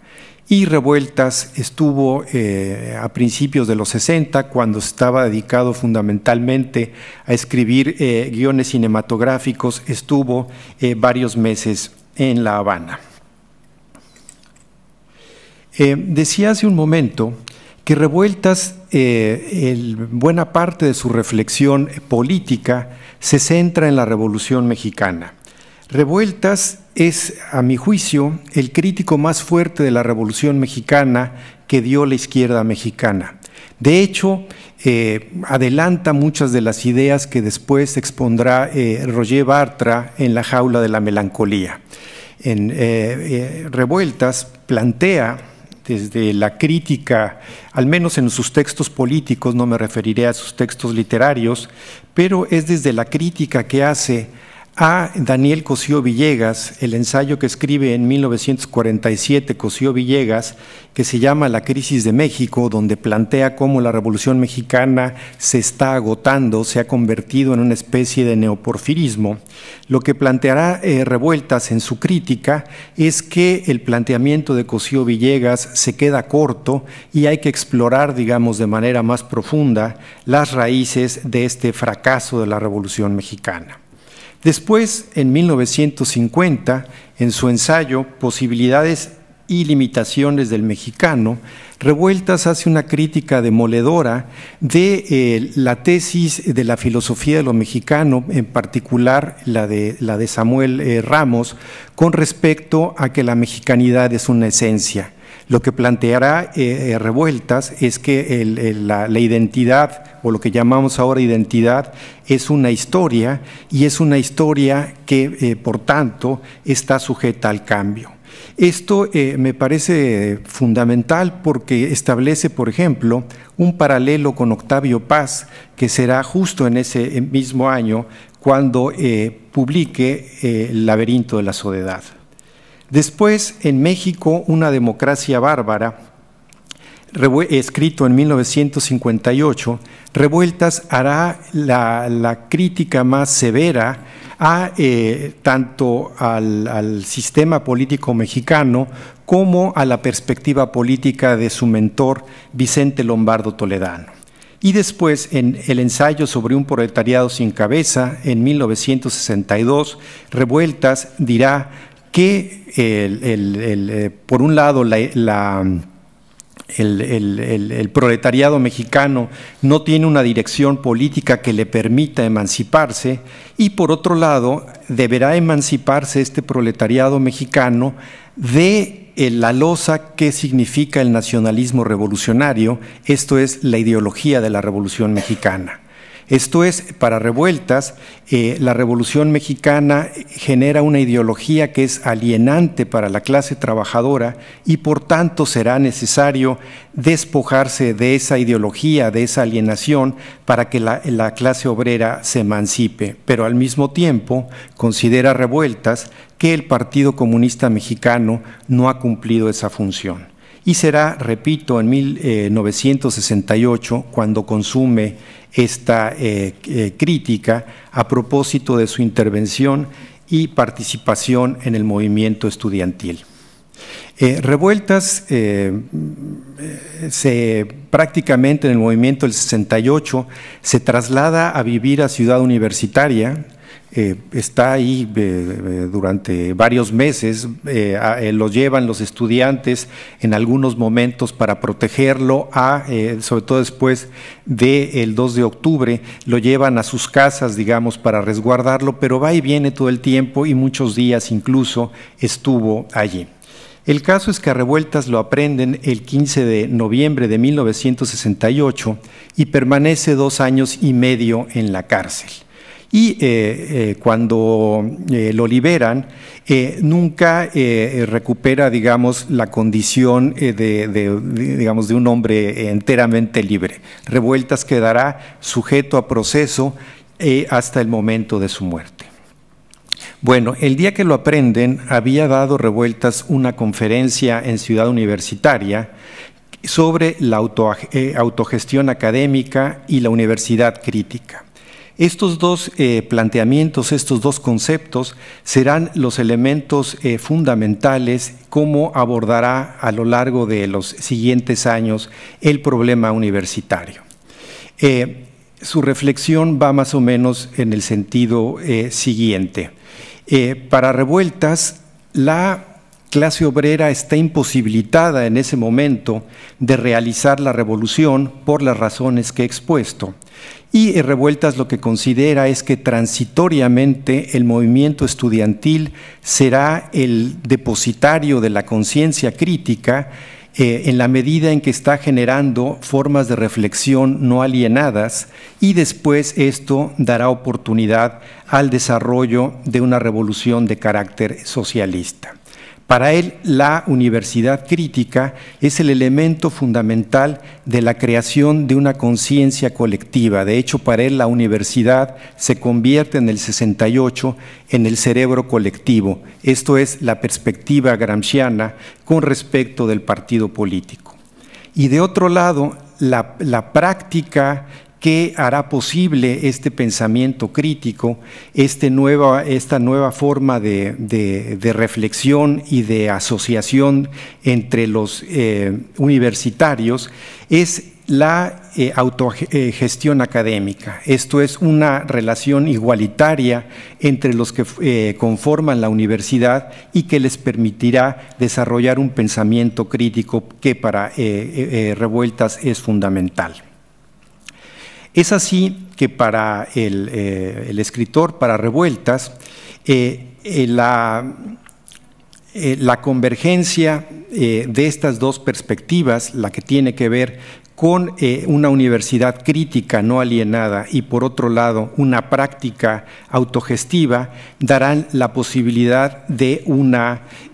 Y Revueltas estuvo eh, a principios de los 60, cuando estaba dedicado fundamentalmente a escribir eh, guiones cinematográficos, estuvo varios meses en La Habana. Eh, decía hace un momento que Revueltas, eh, buena parte de su reflexión política se centra en la Revolución Mexicana. Revueltas es, a mi juicio, el crítico más fuerte de la Revolución Mexicana que dio la izquierda mexicana. De hecho, eh, adelanta muchas de las ideas que después expondrá Roger Bartra en La jaula de la melancolía. En Revueltas plantea desde la crítica, al menos en sus textos políticos, no me referiré a sus textos literarios, pero es desde la crítica que hace a Daniel Cosío Villegas, el ensayo que escribe en 1947 Cosío Villegas, que se llama La crisis de México, donde plantea cómo la Revolución Mexicana se está agotando, se ha convertido en una especie de neoporfirismo. Lo que planteará eh, Revueltas en su crítica es que el planteamiento de Cosío Villegas se queda corto y hay que explorar, digamos, de manera más profunda las raíces de este fracaso de la Revolución Mexicana. Después, en 1950, en su ensayo Posibilidades y limitaciones del mexicano, Revueltas hace una crítica demoledora de eh, la tesis de la filosofía de lo mexicano, en particular la de, Samuel eh, Ramos, con respecto a que la mexicanidad es una esencia. Lo que planteará eh, Revueltas es que la, identidad o lo que llamamos ahora identidad, es una historia y es una historia que, eh, por tanto, está sujeta al cambio. Esto eh, me parece fundamental porque establece, por ejemplo, un paralelo con Octavio Paz, que será justo en ese mismo año cuando eh, publique eh, El laberinto de la soledad. Después, en México, una democracia bárbara, escrito en 1958, Revueltas hará la, crítica más severa a, eh, tanto al, al, sistema político mexicano como a la perspectiva política de su mentor Vicente Lombardo Toledano. Y después, en el ensayo sobre un proletariado sin cabeza, en 1962, Revueltas dirá que, el, eh, por un lado, la, la el, el, el, proletariado mexicano no tiene una dirección política que le permita emanciparse y por otro lado deberá emanciparse este proletariado mexicano de la losa que significa el nacionalismo revolucionario, esto es la ideología de la revolución mexicana. Esto es, para revueltas, eh, la Revolución Mexicana genera una ideología que es alienante para la clase trabajadora y por tanto será necesario despojarse de esa ideología, de esa alienación, para que la, la clase obrera se emancipe. Pero al mismo tiempo considera revueltas que el Partido Comunista Mexicano no ha cumplido esa función. y será, repito, en 1968 cuando consume esta eh, eh, crítica a propósito de su intervención y participación en el movimiento estudiantil. Eh, revueltas se, prácticamente en el movimiento del 68 se traslada a vivir a Ciudad Universitaria, eh, está ahí durante varios meses, lo llevan los estudiantes en algunos momentos para protegerlo, sobre todo después del 2 de octubre, lo llevan a sus casas, digamos, para resguardarlo, pero va y viene todo el tiempo y muchos días incluso estuvo allí. El caso es que a Revueltas lo aprenden el 15 de noviembre de 1968 y permanece dos años y medio en la cárcel. Y eh, eh, cuando eh, lo liberan, nunca recupera, digamos, la condición de, digamos, de un hombre enteramente libre. Revueltas quedará sujeto a proceso hasta el momento de su muerte. Bueno, el día que lo aprenden, había dado revueltas una conferencia en Ciudad Universitaria sobre la autogestión académica y la universidad crítica. Estos dos eh, planteamientos, estos dos conceptos serán los elementos eh, fundamentales cómo abordará a lo largo de los siguientes años el problema universitario. su reflexión va más o menos en el sentido siguiente. Eh, para revueltas, la clase obrera está imposibilitada en ese momento de realizar la revolución por las razones que he expuesto. Y Revueltas lo que considera es que transitoriamente el movimiento estudiantil será el depositario de la conciencia crítica eh, en la medida en que está generando formas de reflexión no alienadas y después esto dará oportunidad al desarrollo de una revolución de carácter socialista. Para él, la universidad crítica es el elemento fundamental de la creación de una conciencia colectiva. De hecho, para él la universidad se convierte en el 68 en el cerebro colectivo. Esto es la perspectiva gramsciana con respecto del partido político. Y de otro lado, la, la práctica ¿Qué hará posible este pensamiento crítico, este nueva, esta nueva forma de, reflexión y de asociación entre los eh, universitarios, es la eh, autogestión académica. Esto es una relación igualitaria entre los que eh, conforman la universidad y que les permitirá desarrollar un pensamiento crítico que para revueltas es fundamental. Es así que para el, eh, escritor, para Revueltas, eh, eh, la, la, convergencia de estas dos perspectivas, la que tiene que ver con una universidad crítica no alienada y por otro lado una práctica autogestiva, darán la posibilidad de un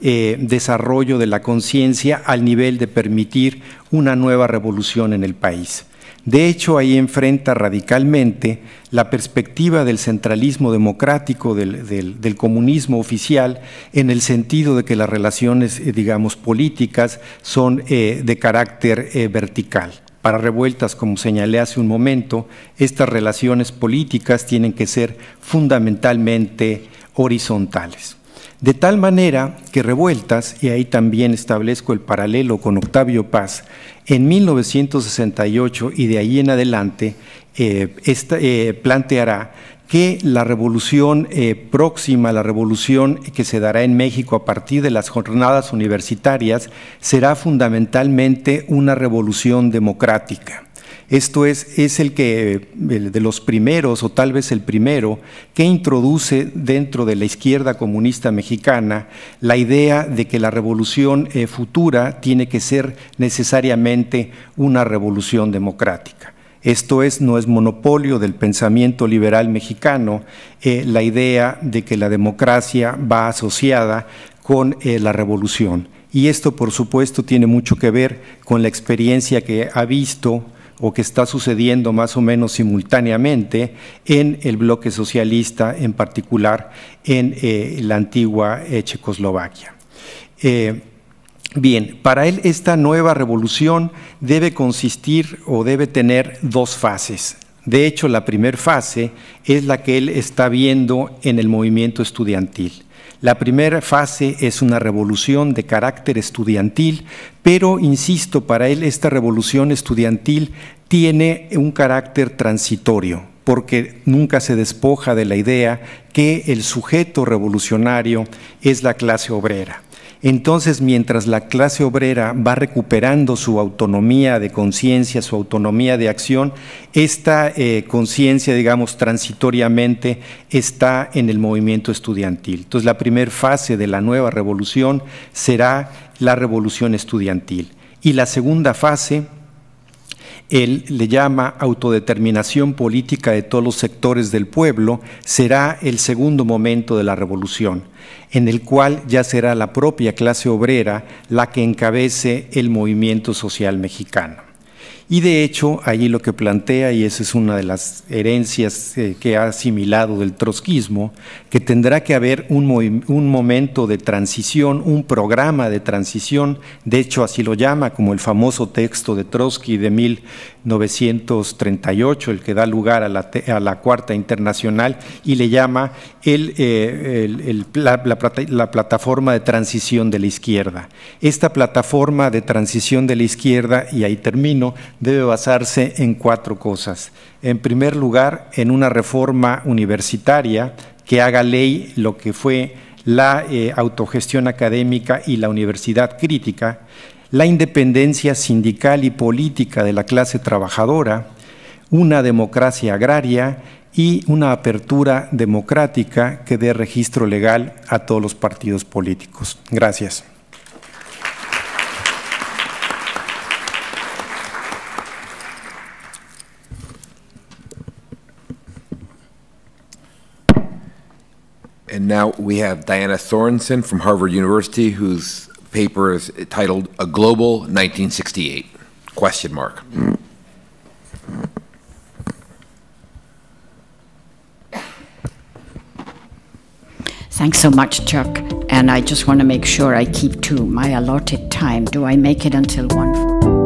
desarrollo de la conciencia al nivel de permitir una nueva revolución en el país. De hecho, ahí enfrenta radicalmente la perspectiva del centralismo democrático, del, comunismo oficial, en el sentido de que las relaciones, eh, digamos, políticas son eh, de carácter eh, vertical. Para revueltas, como señalé hace un momento, estas relaciones políticas tienen que ser fundamentalmente horizontales. De tal manera que Revueltas, y ahí también establezco el paralelo con Octavio Paz, en 1968 y de ahí en adelante eh, eh, planteará que la revolución eh, próxima, la revolución que se dará en México a partir de las jornadas universitarias, será fundamentalmente una revolución democrática. Esto es, es el que, de los primeros, o tal vez el primero, que introduce dentro de la izquierda comunista mexicana la idea de que la revolución eh, futura tiene que ser necesariamente una revolución democrática. Esto es, no es monopolio del pensamiento liberal mexicano, eh, la idea de que la democracia va asociada con eh, la revolución. Y esto, por supuesto, tiene mucho que ver con la experiencia que ha visto o que está sucediendo más o menos simultáneamente en el bloque socialista, en particular en eh, la antigua eh, Checoslovaquia. Eh, Bien, para él esta nueva revolución debe consistir o debe tener dos fases. De hecho, la primera fase es la que él está viendo en el movimiento estudiantil. La primera fase es una revolución de carácter estudiantil, pero, insisto, para él esta revolución estudiantil tiene un carácter transitorio, porque nunca se despoja de la idea que el sujeto revolucionario es la clase obrera. Entonces, mientras la clase obrera va recuperando su autonomía de conciencia, su autonomía de acción, esta eh, conciencia, digamos, transitoriamente está en el movimiento estudiantil. Entonces, la primera fase de la nueva revolución será la revolución estudiantil. Y la segunda fase él le llama autodeterminación política de todos los sectores del pueblo, será el segundo momento de la revolución, en el cual ya será la propia clase obrera la que encabece el movimiento social mexicano. Y de hecho, allí lo que plantea, y esa es una de las herencias eh, que ha asimilado del trotskismo, que tendrá que haber un, un, momento de transición, un programa de transición, de hecho así lo llama, como el famoso texto de Trotsky de 1938, el que da lugar a la, a la Cuarta Internacional, y le llama el, eh, la plataforma de transición de la izquierda. Esta plataforma de transición de la izquierda, y ahí termino, debe basarse en cuatro cosas. En primer lugar, en una reforma universitaria que haga ley lo que fue la eh, autogestión académica y la universidad crítica, la independencia sindical y política de la clase trabajadora, una democracia agraria y una apertura democrática que dé registro legal a todos los partidos políticos. Gracias. And now we have Diana Sorensen from Harvard University, whose paper is titled A Global 1968? Question mark. Thanks so much, Chuck. And I just want to make sure I keep to my allotted time. Do I make it until 1?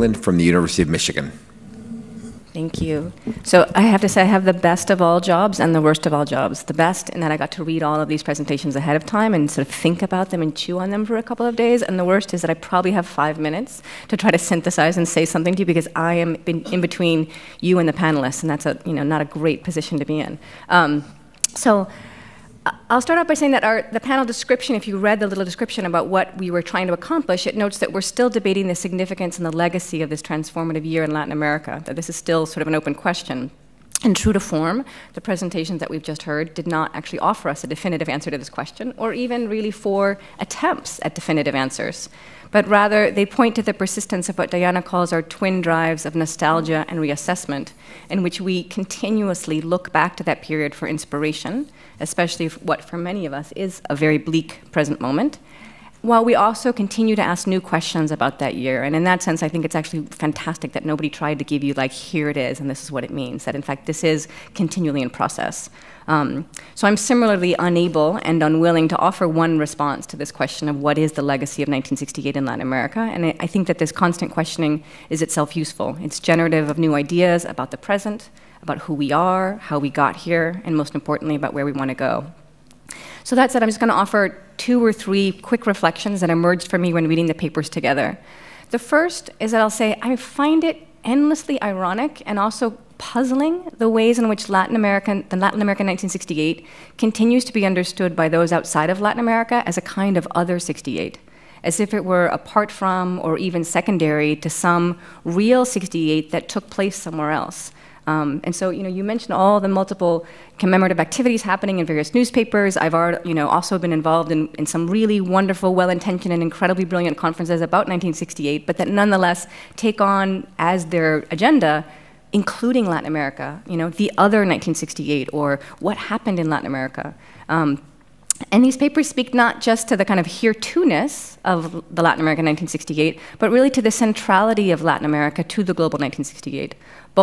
Langland from the University of Michigan. Thank you. So I have to say, I have the best of all jobs and the worst of all jobs. The best in that I got to read all of these presentations ahead of time and sort of think about them and chew on them for a couple of days. And the worst is that I probably have five minutes to try to synthesize and say something to you because I am in, in between you and the panelists, and that's a you know not a great position to be in. Um, so. I'll start off by saying that our, the panel description, if you read the little description about what we were trying to accomplish, it notes that we're still debating the significance and the legacy of this transformative year in Latin America, that this is still sort of an open question. And true to form, the presentations that we've just heard did not actually offer us a definitive answer to this question, or even really four attempts at definitive answers. But rather, they point to the persistence of what Diana calls our twin drives of nostalgia and reassessment, in which we continuously look back to that period for inspiration especially what for many of us is a very bleak present moment, while we also continue to ask new questions about that year. And in that sense, I think it's actually fantastic that nobody tried to give you, like, here it is, and this is what it means. That in fact, this is continually in process. Um, so I'm similarly unable and unwilling to offer one response to this question of what is the legacy of 1968 in Latin America. And I think that this constant questioning is itself useful. It's generative of new ideas about the present, about who we are, how we got here, and most importantly, about where we want to go. So, that said, I'm just going to offer two or three quick reflections that emerged for me when reading the papers together. The first is that I'll say I find it endlessly ironic and also puzzling the ways in which Latin American, the Latin American 1968 continues to be understood by those outside of Latin America as a kind of other 68, as if it were apart from or even secondary to some real 68 that took place somewhere else. Um, and so, you know, you mentioned all the multiple commemorative activities happening in various newspapers. I've already, you know, also been involved in, in some really wonderful, well-intentioned, and incredibly brilliant conferences about 1968, but that nonetheless take on as their agenda including Latin America, you know, the other 1968, or what happened in Latin America. Um, and these papers speak not just to the kind of here to-ness of the Latin American 1968, but really to the centrality of Latin America to the global 1968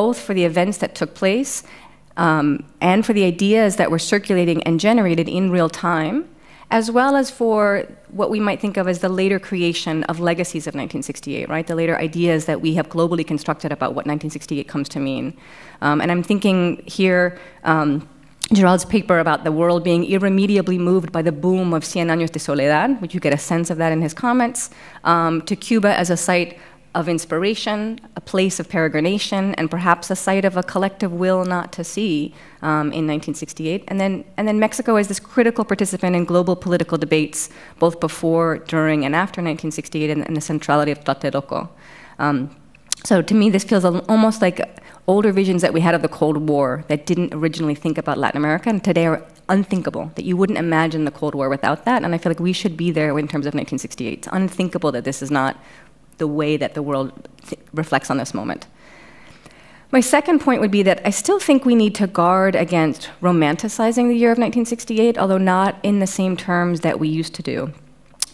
both for the events that took place um, and for the ideas that were circulating and generated in real time, as well as for what we might think of as the later creation of legacies of 1968, right? The later ideas that we have globally constructed about what 1968 comes to mean. Um, and I'm thinking here. Um, Gerald's paper about the world being irremediably moved by the boom of Cien Años de Soledad, which you get a sense of that in his comments, um, to Cuba as a site of inspiration, a place of peregrination, and perhaps a site of a collective will not to see um, in 1968. And then, and then Mexico as this critical participant in global political debates, both before, during, and after 1968, and, and the centrality of Tlatelolco. Um, so to me, this feels almost like older visions that we had of the Cold War that didn't originally think about Latin America, and today are unthinkable, that you wouldn't imagine the Cold War without that. And I feel like we should be there in terms of 1968. It's unthinkable that this is not the way that the world th- reflects on this moment. My second point would be that I still think we need to guard against romanticizing the year of 1968, although not in the same terms that we used to do,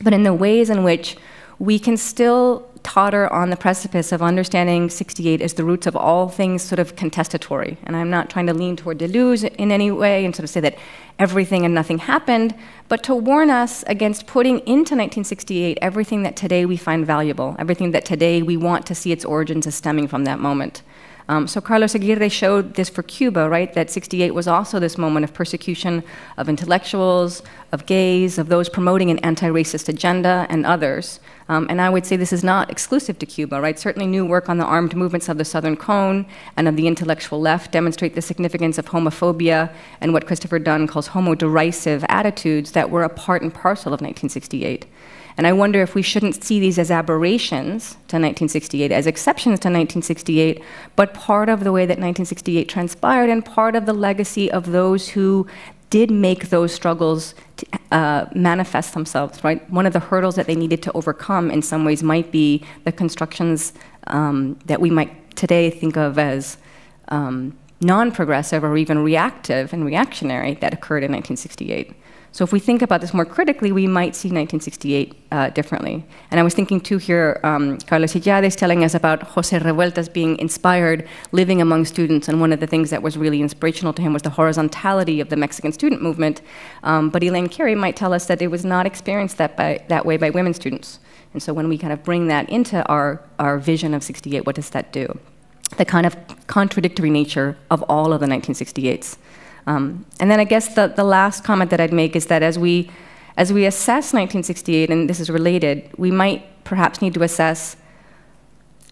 but in the ways in which we can still totter on the precipice of understanding 68 as the roots of all things sort of contestatory. And I'm not trying to lean toward Deleuze in any way and sort of say that everything and nothing happened, but to warn us against putting into 1968 everything that today we find valuable, everything that today we want to see its origins as stemming from that moment. Um, so Carlos Aguirre showed this for Cuba, right? That 68 was also this moment of persecution of intellectuals, of gays, of those promoting an anti-racist agenda, and others. Um, and I would say this is not exclusive to Cuba, right? Certainly, new work on the armed movements of the Southern Cone and of the intellectual left demonstrate the significance of homophobia and what Christopher Dunn calls homo-derisive attitudes that were a part and parcel of 1968. And I wonder if we shouldn't see these as aberrations to 1968, as exceptions to 1968, but part of the way that 1968 transpired and part of the legacy of those who did make those struggles to, uh, manifest themselves, right? One of the hurdles that they needed to overcome in some ways might be the constructions um, that we might today think of as um, non progressive or even reactive and reactionary that occurred in 1968. So if we think about this more critically, we might see 1968 uh, differently. And I was thinking too here, um, Carlos Illades telling us about Jose Revueltas being inspired living among students, and one of the things that was really inspirational to him was the horizontality of the Mexican student movement. Um, but Elaine Carey might tell us that it was not experienced that, by, that way by women students. And so when we kind of bring that into our, our vision of 68, what does that do? The kind of contradictory nature of all of the 1968s. Um, and then I guess the, the last comment that I'd make is that as we, as we assess 1968, and this is related, we might perhaps need to assess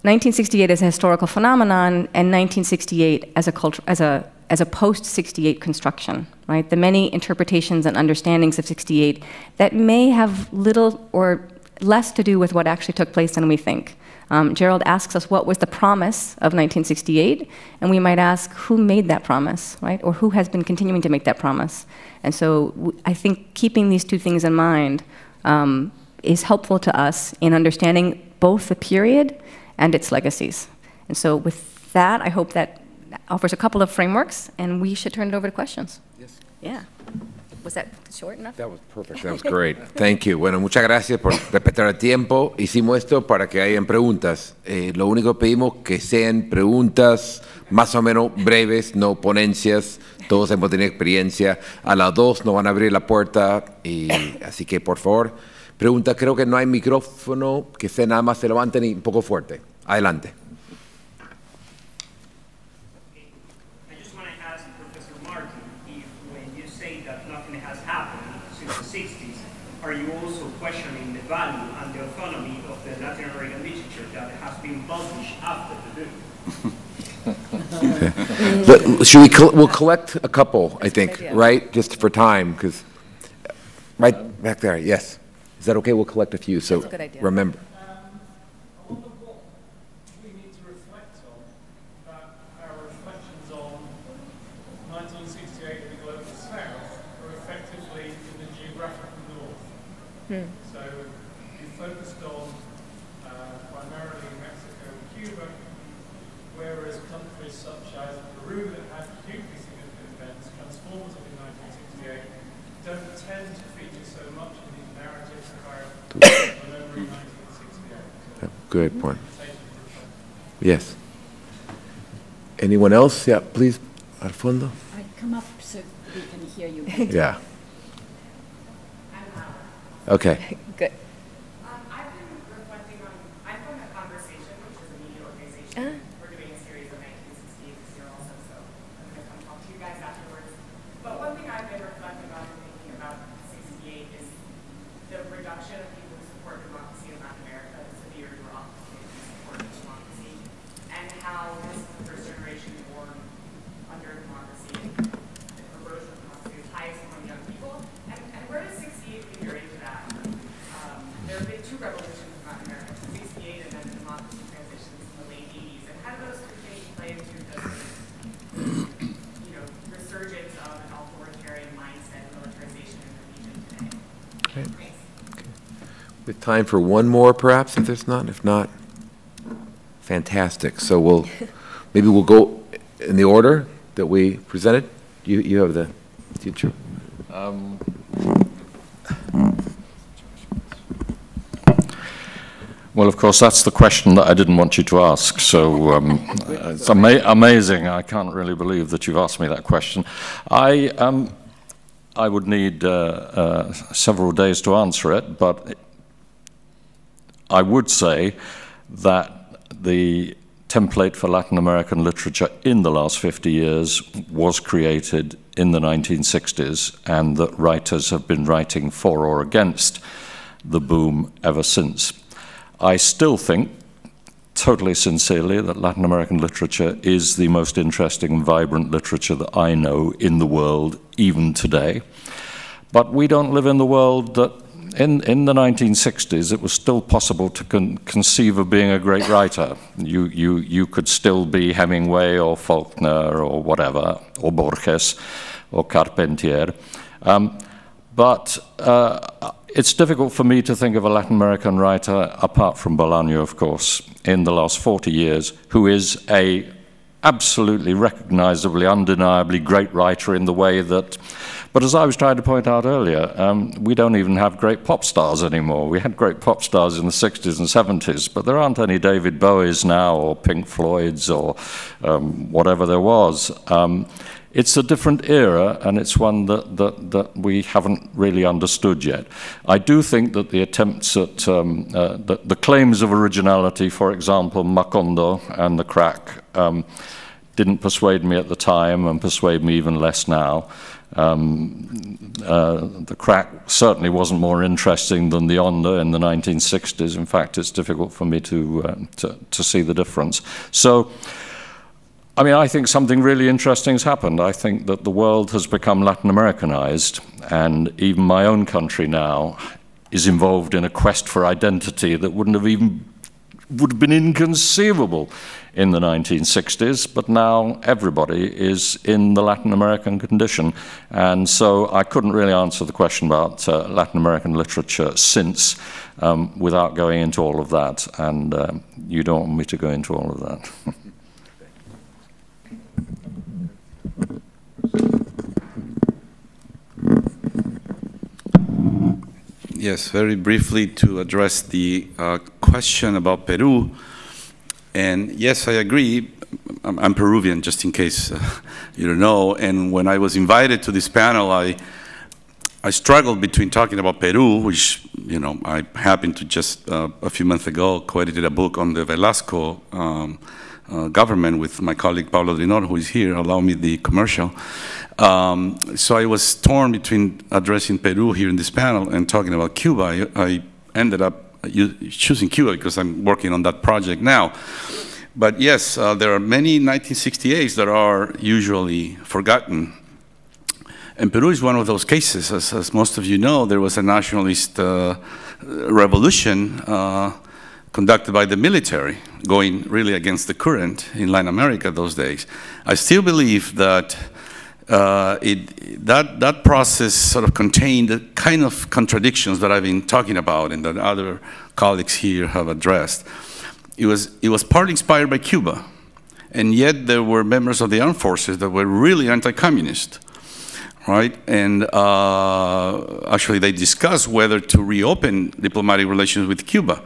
1968 as a historical phenomenon and 1968 as a, as a, as a post 68 construction, right? The many interpretations and understandings of 68 that may have little or less to do with what actually took place than we think. Um, Gerald asks us what was the promise of 1968, and we might ask who made that promise, right? Or who has been continuing to make that promise. And so w- I think keeping these two things in mind um, is helpful to us in understanding both the period and its legacies. And so with that, I hope that offers a couple of frameworks, and we should turn it over to questions. Yes. Yeah. Was that short enough? That was perfect. That was great. Thank you. Bueno, muchas gracias por respetar el tiempo. Hicimos esto para que hayan preguntas. Eh, lo único que pedimos que sean preguntas más o menos breves, no ponencias. Todos hemos tenido experiencia. A las dos nos van a abrir la puerta. Y, así que, por favor, pregunta. Creo que no hay micrófono. Que se nada más se levanten y un poco fuerte. Adelante. But should we, col- we'll collect a couple, I think, idea. right? Just for time, because, right back there, yes. Is that okay? We'll collect a few, so That's a good idea. remember. I wonder what we need to reflect on, that our reflections on 1968 in the global south are effectively in the geographical north. So we focused on uh, primarily Mexico and Cuba, whereas countries such as Peru that had hugely significant events, transformative in 1968, don't tend to feature so much in these narratives about remembering 1968. So Good point. Yes. Anyone else? Yeah, please, al fondo. I come up so we can hear you. Yeah. Okay. Good. Um, I've been reflecting on, I'm from a conversation, which is a media organization. We're doing a series of 1968 this year also, so I'm going to come talk to you guys afterwards. But one thing I've been reflecting on and thinking about 68 is the reduction of people who support democracy in Latin America, the severe drop in support of democracy, and how this is the first generation born under democracy, the erosion of democracy is highest among young people. And, and where does 68 figure into that? Um, there have been two revolutions in Latin America, 68 and then the democracy transitions in the late 80s. And how do those two things play into the, you know, resurgence of an authoritarian mindset and militarization in the region today? Thanks. With time for one more, perhaps, if there's not. If not, fantastic. So we'll, maybe we'll go in the order that we presented. You, you have the future. Well, of course, that's the question that I didn't want you to ask. So um, it's ama- amazing. I can't really believe that you've asked me that question. I, um, I would need uh, uh, several days to answer it, but I would say that the template for Latin American literature in the last 50 years was created in the 1960s, and that writers have been writing for or against the boom ever since. I still think, totally sincerely, that Latin American literature is the most interesting and vibrant literature that I know in the world, even today. But we don't live in the world that, in, in the 1960s, it was still possible to con- conceive of being a great writer. You, you, you could still be Hemingway or Faulkner or whatever, or Borges or Carpentier. Um, but uh, it's difficult for me to think of a Latin American writer, apart from Bolaño, of course, in the last 40 years, who is a absolutely recognizably, undeniably great writer in the way that. But as I was trying to point out earlier, um, we don't even have great pop stars anymore. We had great pop stars in the 60s and 70s, but there aren't any David Bowies now, or Pink Floyds, or um, whatever there was. Um, it's a different era, and it's one that, that, that we haven't really understood yet. I do think that the attempts at um, uh, the, the, claims of originality, for example, McOndo and the crack, um, didn't persuade me at the time and persuade me even less now. Um, uh, the crack certainly wasn't more interesting than the Onda in the 1960s. In fact, it's difficult for me to, uh, to, to, see the difference. So, I mean, I think something really interesting has happened. I think that the world has become Latin Americanized, and even my own country now is involved in a quest for identity that wouldn't have even would have been inconceivable in the 1960s, but now everybody is in the Latin American condition. And so I couldn't really answer the question about uh, Latin American literature since um, without going into all of that. And uh, you don't want me to go into all of that. Yes, very briefly to address the uh, question about Peru. And yes, I agree. I'm, I'm Peruvian, just in case uh, you don't know. And when I was invited to this panel, I I struggled between talking about Peru, which you know I happened to just uh, a few months ago co-edited a book on the Velasco um, uh, government with my colleague Pablo Drinot, who is here. Allow me the commercial. Um, so I was torn between addressing Peru here in this panel and talking about Cuba. I, I ended up choosing Cuba because I'm working on that project now. But yes, uh, there are many 1968s that are usually forgotten. And Peru is one of those cases. As, as most of you know, there was a nationalist uh, revolution uh, conducted by the military, going really against the current in Latin America those days. I still believe that uh, it, that, that process sort of contained the kind of contradictions that I've been talking about and that other colleagues here have addressed. It was, it was partly inspired by Cuba, and yet there were members of the armed forces that were really anti-communist, right? And uh, actually they discussed whether to reopen diplomatic relations with Cuba.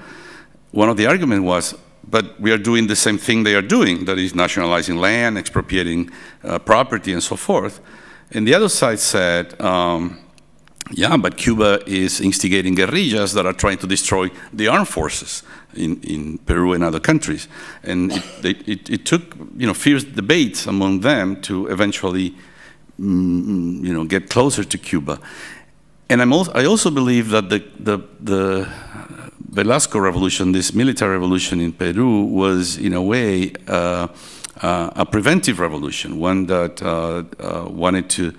One of the arguments was, but we are doing the same thing they are doing, that is nationalizing land, expropriating uh, property, and so forth. And the other side said, um, yeah, but Cuba is instigating guerrillas that are trying to destroy the armed forces in, in Peru and other countries. And it, it, it took you know, fierce debates among them to eventually mm, you know, get closer to Cuba. And I'm also, I also believe that the, the, the Velasco revolution, this military revolution in Peru, was in a way uh, uh, a preventive revolution, one that uh, uh, wanted to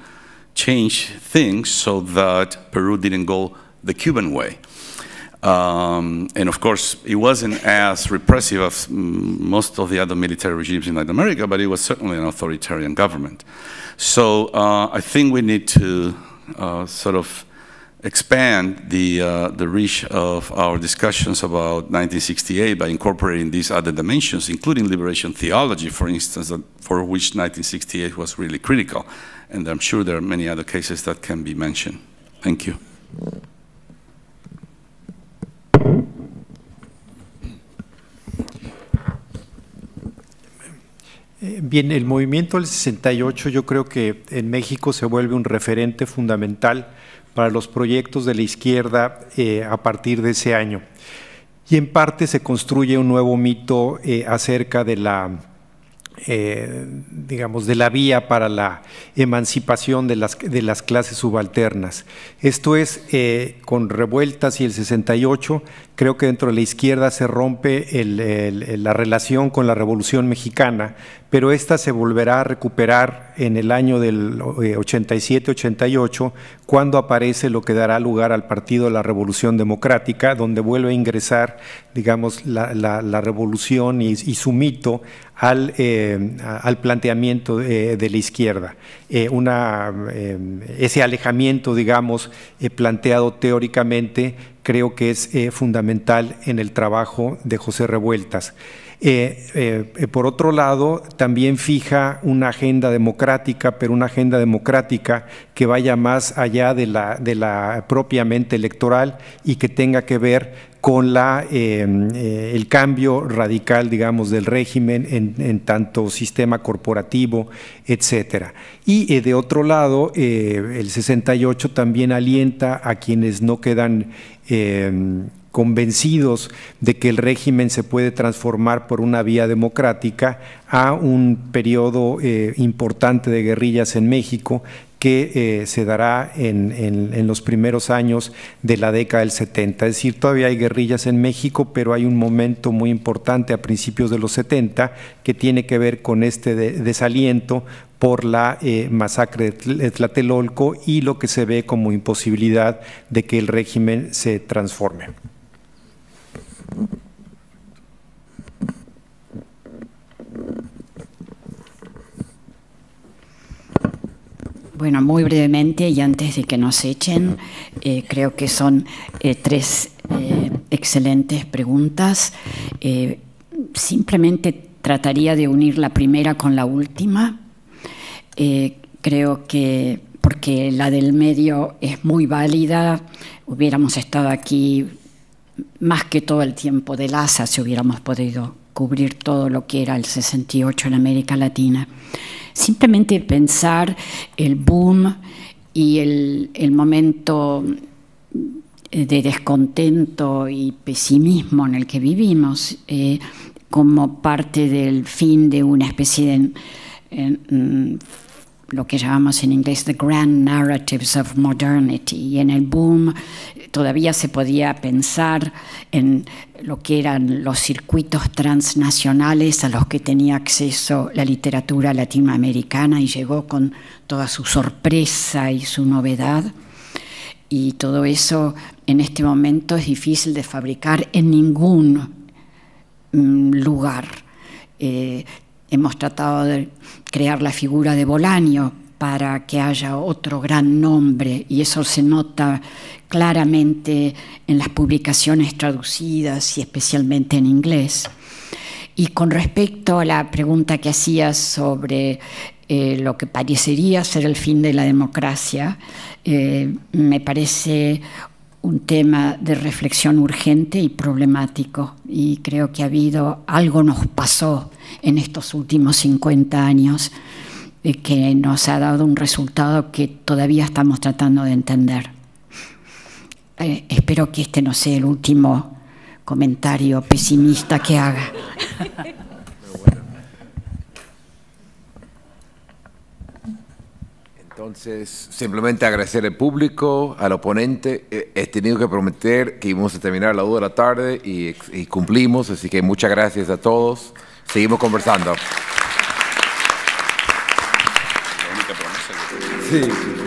change things so that Peru didn't go the Cuban way. Um, and of course, it wasn't as repressive as most of the other military regimes in Latin America, but it was certainly an authoritarian government. So uh, I think we need to sort of expand the, uh, the reach of our discussions about 1968 by incorporating these other dimensions, including liberation theology, for instance, for which 1968 was really critical. And I'm sure there are many other cases that can be mentioned. Thank you. Bien, el movimiento del 68 yo creo que en México se vuelve un referente fundamental para los proyectos de la izquierda eh, a partir de ese año. Y en parte se construye un nuevo mito eh, acerca de la eh, digamos, de la vía para la emancipación de las, de las clases subalternas. Esto es, con revueltas y el 68, creo que dentro de la izquierda se rompe la relación con la Revolución Mexicana, pero esta se volverá a recuperar en el año del 87-88, eh, cuando aparece lo que dará lugar al Partido de la Revolución Democrática, donde vuelve a ingresar, digamos, la, revolución y, su mito al, eh, planteamiento de, la izquierda. Eh, ese alejamiento, digamos, planteado teóricamente, creo que es fundamental en el trabajo de José Revueltas. por otro lado, también fija una agenda democrática, pero una agenda democrática que vaya más allá de la, de la propiamente electoral y que tenga que ver con la, eh, eh, el cambio radical, digamos, del régimen en, tanto sistema corporativo, etcétera. Y eh, de otro lado, eh, el 68 también alienta a quienes no quedan eh, convencidos de que el régimen se puede transformar por una vía democrática a un periodo eh, importante de guerrillas en México que eh, se dará en, en- los primeros años de la década del 70. Es decir, todavía hay guerrillas en México, pero hay un momento muy importante a principios de los 70 que tiene que ver con este de- desaliento por la eh, masacre de Tlatelolco y lo que se ve como imposibilidad de que el régimen se transforme. Bueno, muy brevemente y antes de que nos echen, eh, creo que son eh, tres eh, excelentes preguntas. Simplemente trataría de unir la primera con la última. Creo que porque la del medio es muy válida, hubiéramos estado aquí más que todo el tiempo del ASA si hubiéramos podido cubrir todo lo que era el 68 en América Latina. Simplemente pensar el boom y el, el momento de descontento y pesimismo en el que vivimos eh, como parte del fin de una especie de lo que llamamos en inglés the grand narratives of modernity. Y en el boom todavía se podía pensar en lo que eran los circuitos transnacionales a los que tenía acceso la literatura latinoamericana y llegó con toda su sorpresa y su novedad. Y todo eso en este momento es difícil de fabricar en ningún mm, lugar. Eh, hemos tratado de crear la figura de Bolaño para que haya otro gran nombre y eso se nota claramente en las publicaciones traducidas y especialmente en inglés. Y con respecto a la pregunta que hacías sobre eh, lo que parecería ser el fin de la democracia, eh, me parece un tema de reflexión urgente y problemático. Y creo que ha habido, algo nos pasó en estos últimos 50 años eh, que nos ha dado un resultado que todavía estamos tratando de entender. Eh, espero que este no sea el último comentario pesimista que haga. Entonces, simplemente agradecer al público, al oponente. Eh, He tenido que prometer que íbamos a terminar a la 2 de la tarde y, y cumplimos, así que muchas gracias a todos. Seguimos conversando. Sí, sí, sí.